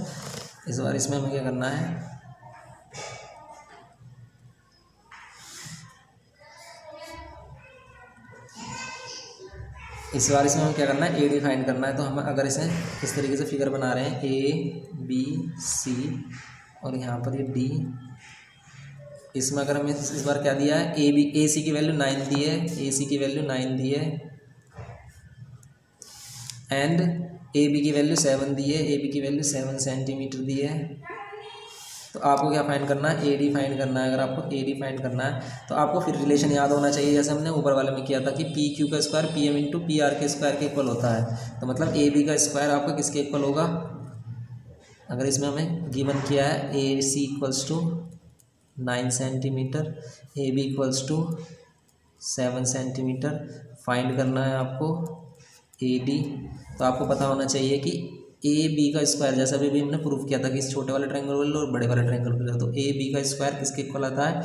इस बार इसमें हमें क्या करना है? इस बार इसमें हमें क्या करना है? ए डी फाइंड करना है। तो हम अगर इसे किस तरीके से फिगर बना रहे हैं? ए बी सी और यहाँ पर ये डी इसमें अगर हमें इस बार क्या दिया है? ए बी ए सी की वैल्यू नाइन दी है। ए सी की वैल्यू नाइन दी है। एंड ए बी की वैल्यू सेवन दी है। ए बी की वैल्यू सेवन सेंटीमीटर दी है। तो आपको क्या फाइंड करना है? ए डी फाइंड करना है। अगर आपको ए डी फाइंड करना है तो आपको फिर रिलेशन याद होना चाहिए। जैसे हमने ऊपर वाले में किया था कि पी क्यू का square P M into P R के स्क्वायर के इक्वल होता है। तो मतलब ए बी का स्क्वायर आपका किसके इक्वल होगा? अगर इसमें हमें गिवन किया है A C equals to nine centimetre A B equals to seven centimetre find करना है आपको ए डी तो आपको पता होना चाहिए कि ए बी का स्क्वायर जैसा भी, भी हमने प्रूव किया था कि इस छोटे वाले ट्रायंगल को और बड़े वाले ट्रायंगल को तो ए बी का स्क्वायर किसके इक्वल आता है?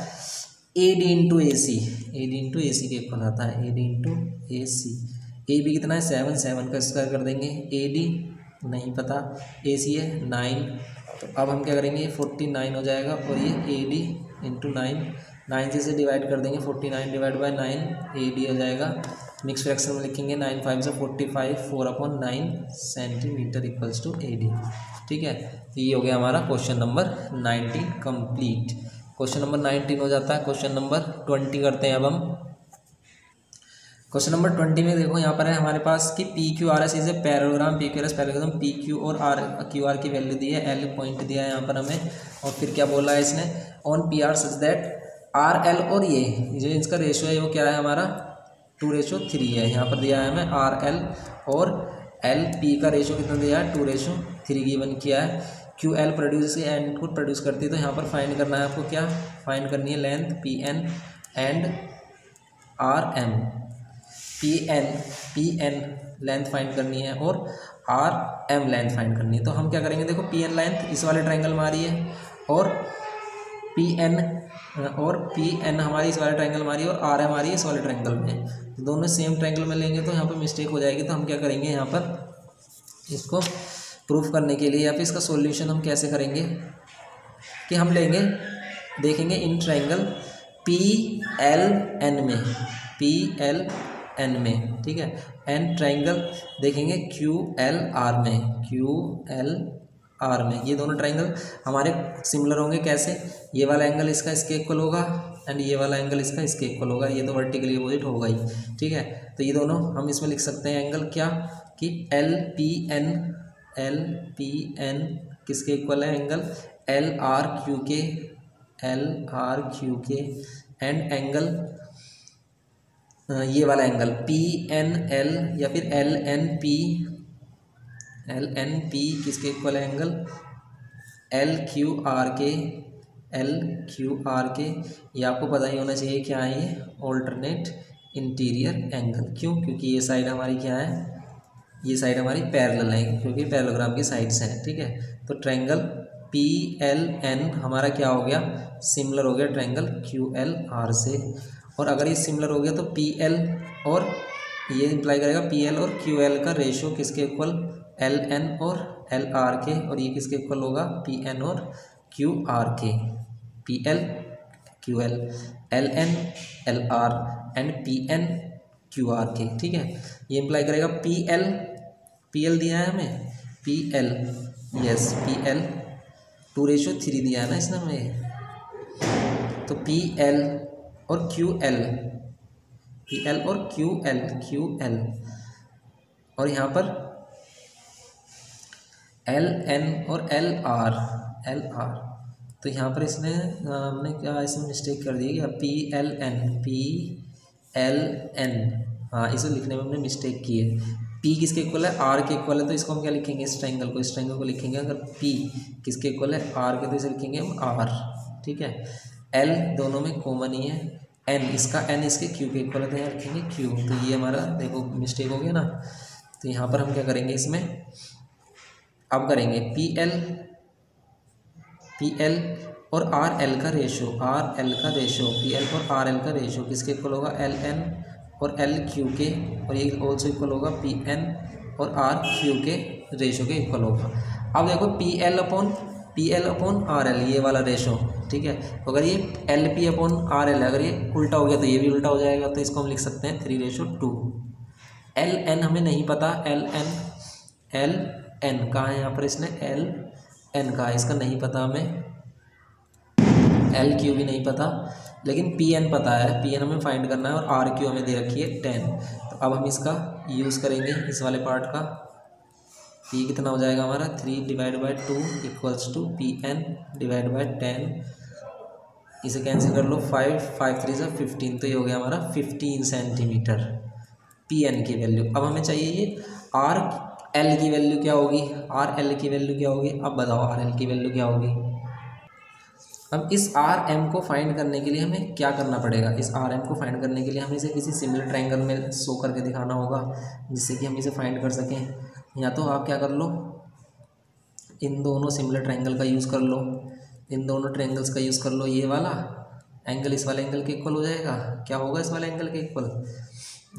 A D into A C A D into A C के इक्वल आता है। A D into A C A B कितना है? सेवन सेवन का स्क्वायर कर देंगे। ए डी नहीं पता। ए सी है नाइन तो अब हम क्या करेंगे? फोर्टी नाइन हो जाएगा और ये A D into nine nine से डिवाइड कर देंगे। Forty nine divide by nine A D हो जाएगा। मिक्स फ्रैक्शन में लिखेंगे नाइन फाइव से forty five four upon nine centimetre equals to A D ठीक है? तो ये हो गया हमारा question number nineteen complete question number nineteen हो जाता है. क्वेश्चन नंबर ट्वेंटी करते हैं अब हम. क्वेश्चन नंबर ट्वेंटी में देखो, यहाँ पर है हमारे पास कि P Q R S is a parallelogram P Q R S parallelogram P Q और आर क्यू आर की वैल्यू दी है एल पॉइंट दिया है यहाँ पर हमें. और फिर क्या बोला है इसने? On P R such that R L और ये जो इसका रेशियो है, वो क्या है हमारा? टू रेशो थ्री है। यहाँ पर दिया है हमें आर एल और एल पी का रेशो कितना दिया है? टू रेशो थ्री गिवन किया है। क्यू एल प्रोड्यूस एंड को प्रोड्यूस करती है तो यहाँ पर फाइंड करना है आपको क्या? फाइंड करनी है length P N and R M P N P N length find करनी है और आर एम लेंथ फाइंड करनी है। तो हम क्या करेंगे? देखो पी एन लेंथ इस वाले ट्रायंगल में आ रही है और पी एन और पी एन हमारी इस वाले ट्रायंगल में आ रही है और आर एम आ रही है इस वाले ट्रायंगल में तो दोनों सेम ट्रायंगल में लेंगे तो यहाँ पर मिस्टेक हो जाएगी तो हम क्या करेंगे यहाँ पर? इसको प्रूफ करने के लिए या फिर इसका सॉल्यूशन हम कैसे करेंगे? कि हम लेंगे, देखेंगे in triangle P L N में। पी एल एन में, ठीक है? एन ट्रायंगल देखेंगे क्यू एल आर में। क्यू एल आर में ये दोनों ट्राइंगल हमारे सिमिलर होंगे, कैसे? ये वाला एंगल इसका इसके इक्वल होगा एंड ये वाला एंगल इसका इसके इक्वल होगा। ये तो वर्टिकली अपोजिट होगा ही, ठीक है? तो ये दोनों हम इसमें लिख सकते हैं एंगल क्या? कि L P N L P N किसके इक्वल है एंगल एल आर क्यू के एल आर क्यू के एंड एंगल ये वाला एंगल पी एन एल या फिर L N P L N P किसके इक्वल है एंगल? एल क्यू आर के, एल क्यू आर के। ये आपको पता ही होना चाहिए क्या है ये? ऑल्टरनेट इंटीरियर एंगल क्यों? क्योंकि ये साइड हमारी क्या है? ये साइड हमारी पैरेलल है, क्योंकि पैरेलोग्राम की साइड्स हैं, ठीक है? तो ट्रायंगल पी एल एन हमारा क्या हो गया? सिमिलर हो गया ट्रायंगल क्यू एल आर से। और अगर ये सिमिलर हो गया तो पी एल और ये इंप्लाई करेगा पी एल और क्यू एल का रेशियो किसके इक्वल एल एन और एल आर के और ये किसके इक्वल होगा? पी एन और क्यू आर के P L Q L L N L R and P N Q R के ठीक है? ये इम्प्लाई करेगा पी एल पी एल दिया है हमें? P L yes P L two ratio three दिया है ना इसने हमें? तो पी एल और क्यू एल पी एल और क्यू एल क्यू एल और यहाँ पर एल एन और एल आर एल आर तो यहाँ पर इसने हमने क्या इसमें मिस्टेक कर दी क्या? P L N P L N हाँ इसे लिखने में हमने मिस्टेक की है पी किसके इक्वल है? आर के इक्वल है तो इसको हम क्या लिखेंगे? इस ट्रायंगल को। इस ट्रायंगल को लिखेंगे अगर पी किसके इक्वल है? आर के तो इसे लिखेंगे हम आर ठीक है? एल दोनों में कॉमन ही है। एन इसका एन इसके क्यू के इक्वल है तो यहाँ लिखेंगे क्यू तो ये हमारा, देखो मिस्टेक हो गया ना। तो यहाँ पर हम क्या करेंगे इसमें? अब करेंगे पी एल पी एल और आर एल का रेशो आर एल का रेशो पी एल और आर एल का रेशो किसके इक्वल होगा? एल एन और एल क्यू के, और ये ऑल्सो इक्वल होगा पी एन और आर क्यू के रेशो के इक्वल होगा। अब देखो P L upon P L upon R L ये वाला रेशो ठीक है? तो अगर ये L P upon R L अगर ये उल्टा हो गया तो ये भी उल्टा हो जाएगा तो इसको हम लिख सकते हैं three ratio two L N हमें नहीं पता एल एन एल एन कहाँ है यहाँ पर इसने एल एन कहा इसका नहीं पता हमें। एल क्यू भी नहीं पता, लेकिन पी एन पता है। पी एन हमें फाइंड करना है और आर क्यू हमें दे रखी है टेन तो अब हम इसका यूज़ करेंगे इस वाले पार्ट का। पी कितना हो जाएगा हमारा? Three divide by two equals to P N divide by ten इसे कैंसिल कर लो फाइव फाइव थ्री से फिफ्टीन तो ये हो गया हमारा फिफ्टीन सेंटीमीटर पी एन की वैल्यू अब हमें चाहिए ये आर एल की वैल्यू क्या होगी? आर एल की वैल्यू क्या होगी? अब बताओ आर एल की वैल्यू क्या होगी? अब इस आर एम को फाइंड करने के लिए हमें क्या करना पड़ेगा? इस आर एम को फाइंड करने के लिए हमें इसे किसी सिमिलर ट्रायंगल में शो करके दिखाना होगा, जिससे कि हम इसे फाइंड कर सकें। या तो आप क्या कर लो, इन दोनों सिमिलर ट्रायंगल का यूज़ कर लो। इन दोनों ट्रायंगल्स का यूज़ कर लो। ये वाला एंगल इस वाले एंगल के इक्वल हो जाएगा। क्या होगा इस वाले एंगल के इक्वल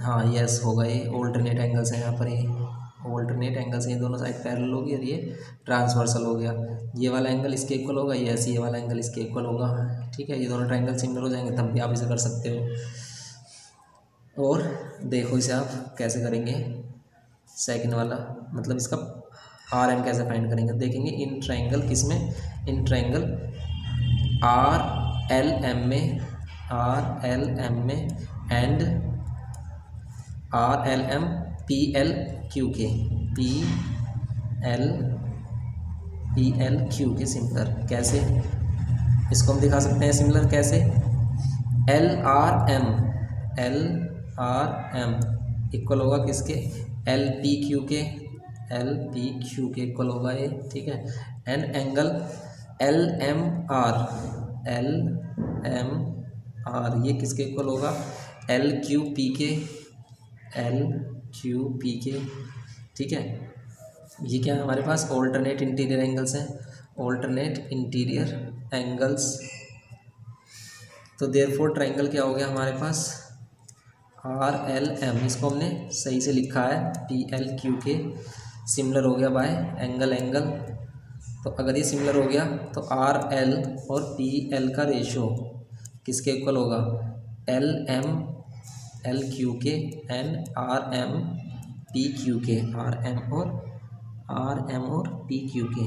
हाँ यस होगा ये। ऑल्टरनेट एंगल्स हैं यहाँ पर ये। ऑल्टरनेट एंगल्स ये दोनों साइड पैरेलल होगी और ये ट्रांसवर्सल हो गया। ये वाला एंगल इसके इक्वल होगा यस ये वाला एंगल इसके इक्वल होगा। ठीक है, ये दोनों ट्रायंगल सिमिलर हो जाएँगे, तब भी आप इसे कर सकते हो। और देखो इसे आप कैसे करेंगे। सेकेंड वाला मतलब इसका आर एम कैसे फाइंड करेंगे, देखेंगे इन ट्रायंगल किसमें इन ट्रायंगल आर एल एम में आर एल एम में and R L M P L Q के P L P L Q के सिमिलर कैसे? इसको हम दिखा सकते हैं सिमिलर कैसे? L R M L R M equal होगा किसके? एल पी क्यू के एल पी क्यू के इक्वल होगा ये, ठीक है? And angle L M R L M R ये किसके इक्वल होगा? एल क्यू पी के एल क्यू पी के ठीक है? ये क्या है हमारे पास? ऑल्टरनेट इंटीरियर एंगल्स हैं। ऑल्टरनेट इंटीरियर एंगल्स तो देर फोर ट्राइंगल क्या हो गया हमारे पास? आर एल एम इसको हमने सही से लिखा है। पी एल क्यू के सिमिलर हो गया बाय एंगल एंगल तो अगर ये सिमिलर हो गया तो आर एल और पी एल का रेशो किसके इक्वल होगा? एल एम एल क्यू के and R M P Q के आर एम और आर एम और पी क्यू के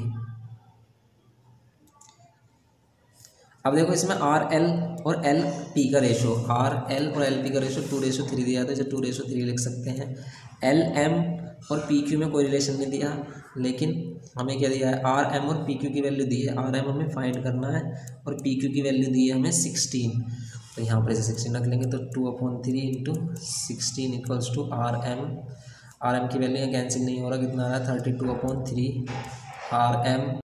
अब देखो इसमें आर एल और एल पी का रेशो आर एल और एल पी का रेशो टू रेशो थ्री दिया था जो टू रेशो थ्री लिख सकते हैं। एल एम और पी क्यू में कोई रिलेशन नहीं दिया, लेकिन हमें क्या दिया है? आर एम और पी क्यू की वैल्यू दी है। आर एम हमें फाइंड करना है और पी क्यू की वैल्यू दी है हमें सिक्सटीन तो यहाँ पर इसे सिक्सटीन रख लेंगे तो two upon three into sixteen equals two R M R M की वैल्यू कैंसिल नहीं हो रहा, कितना आ रहा है? Thirty two upon three R M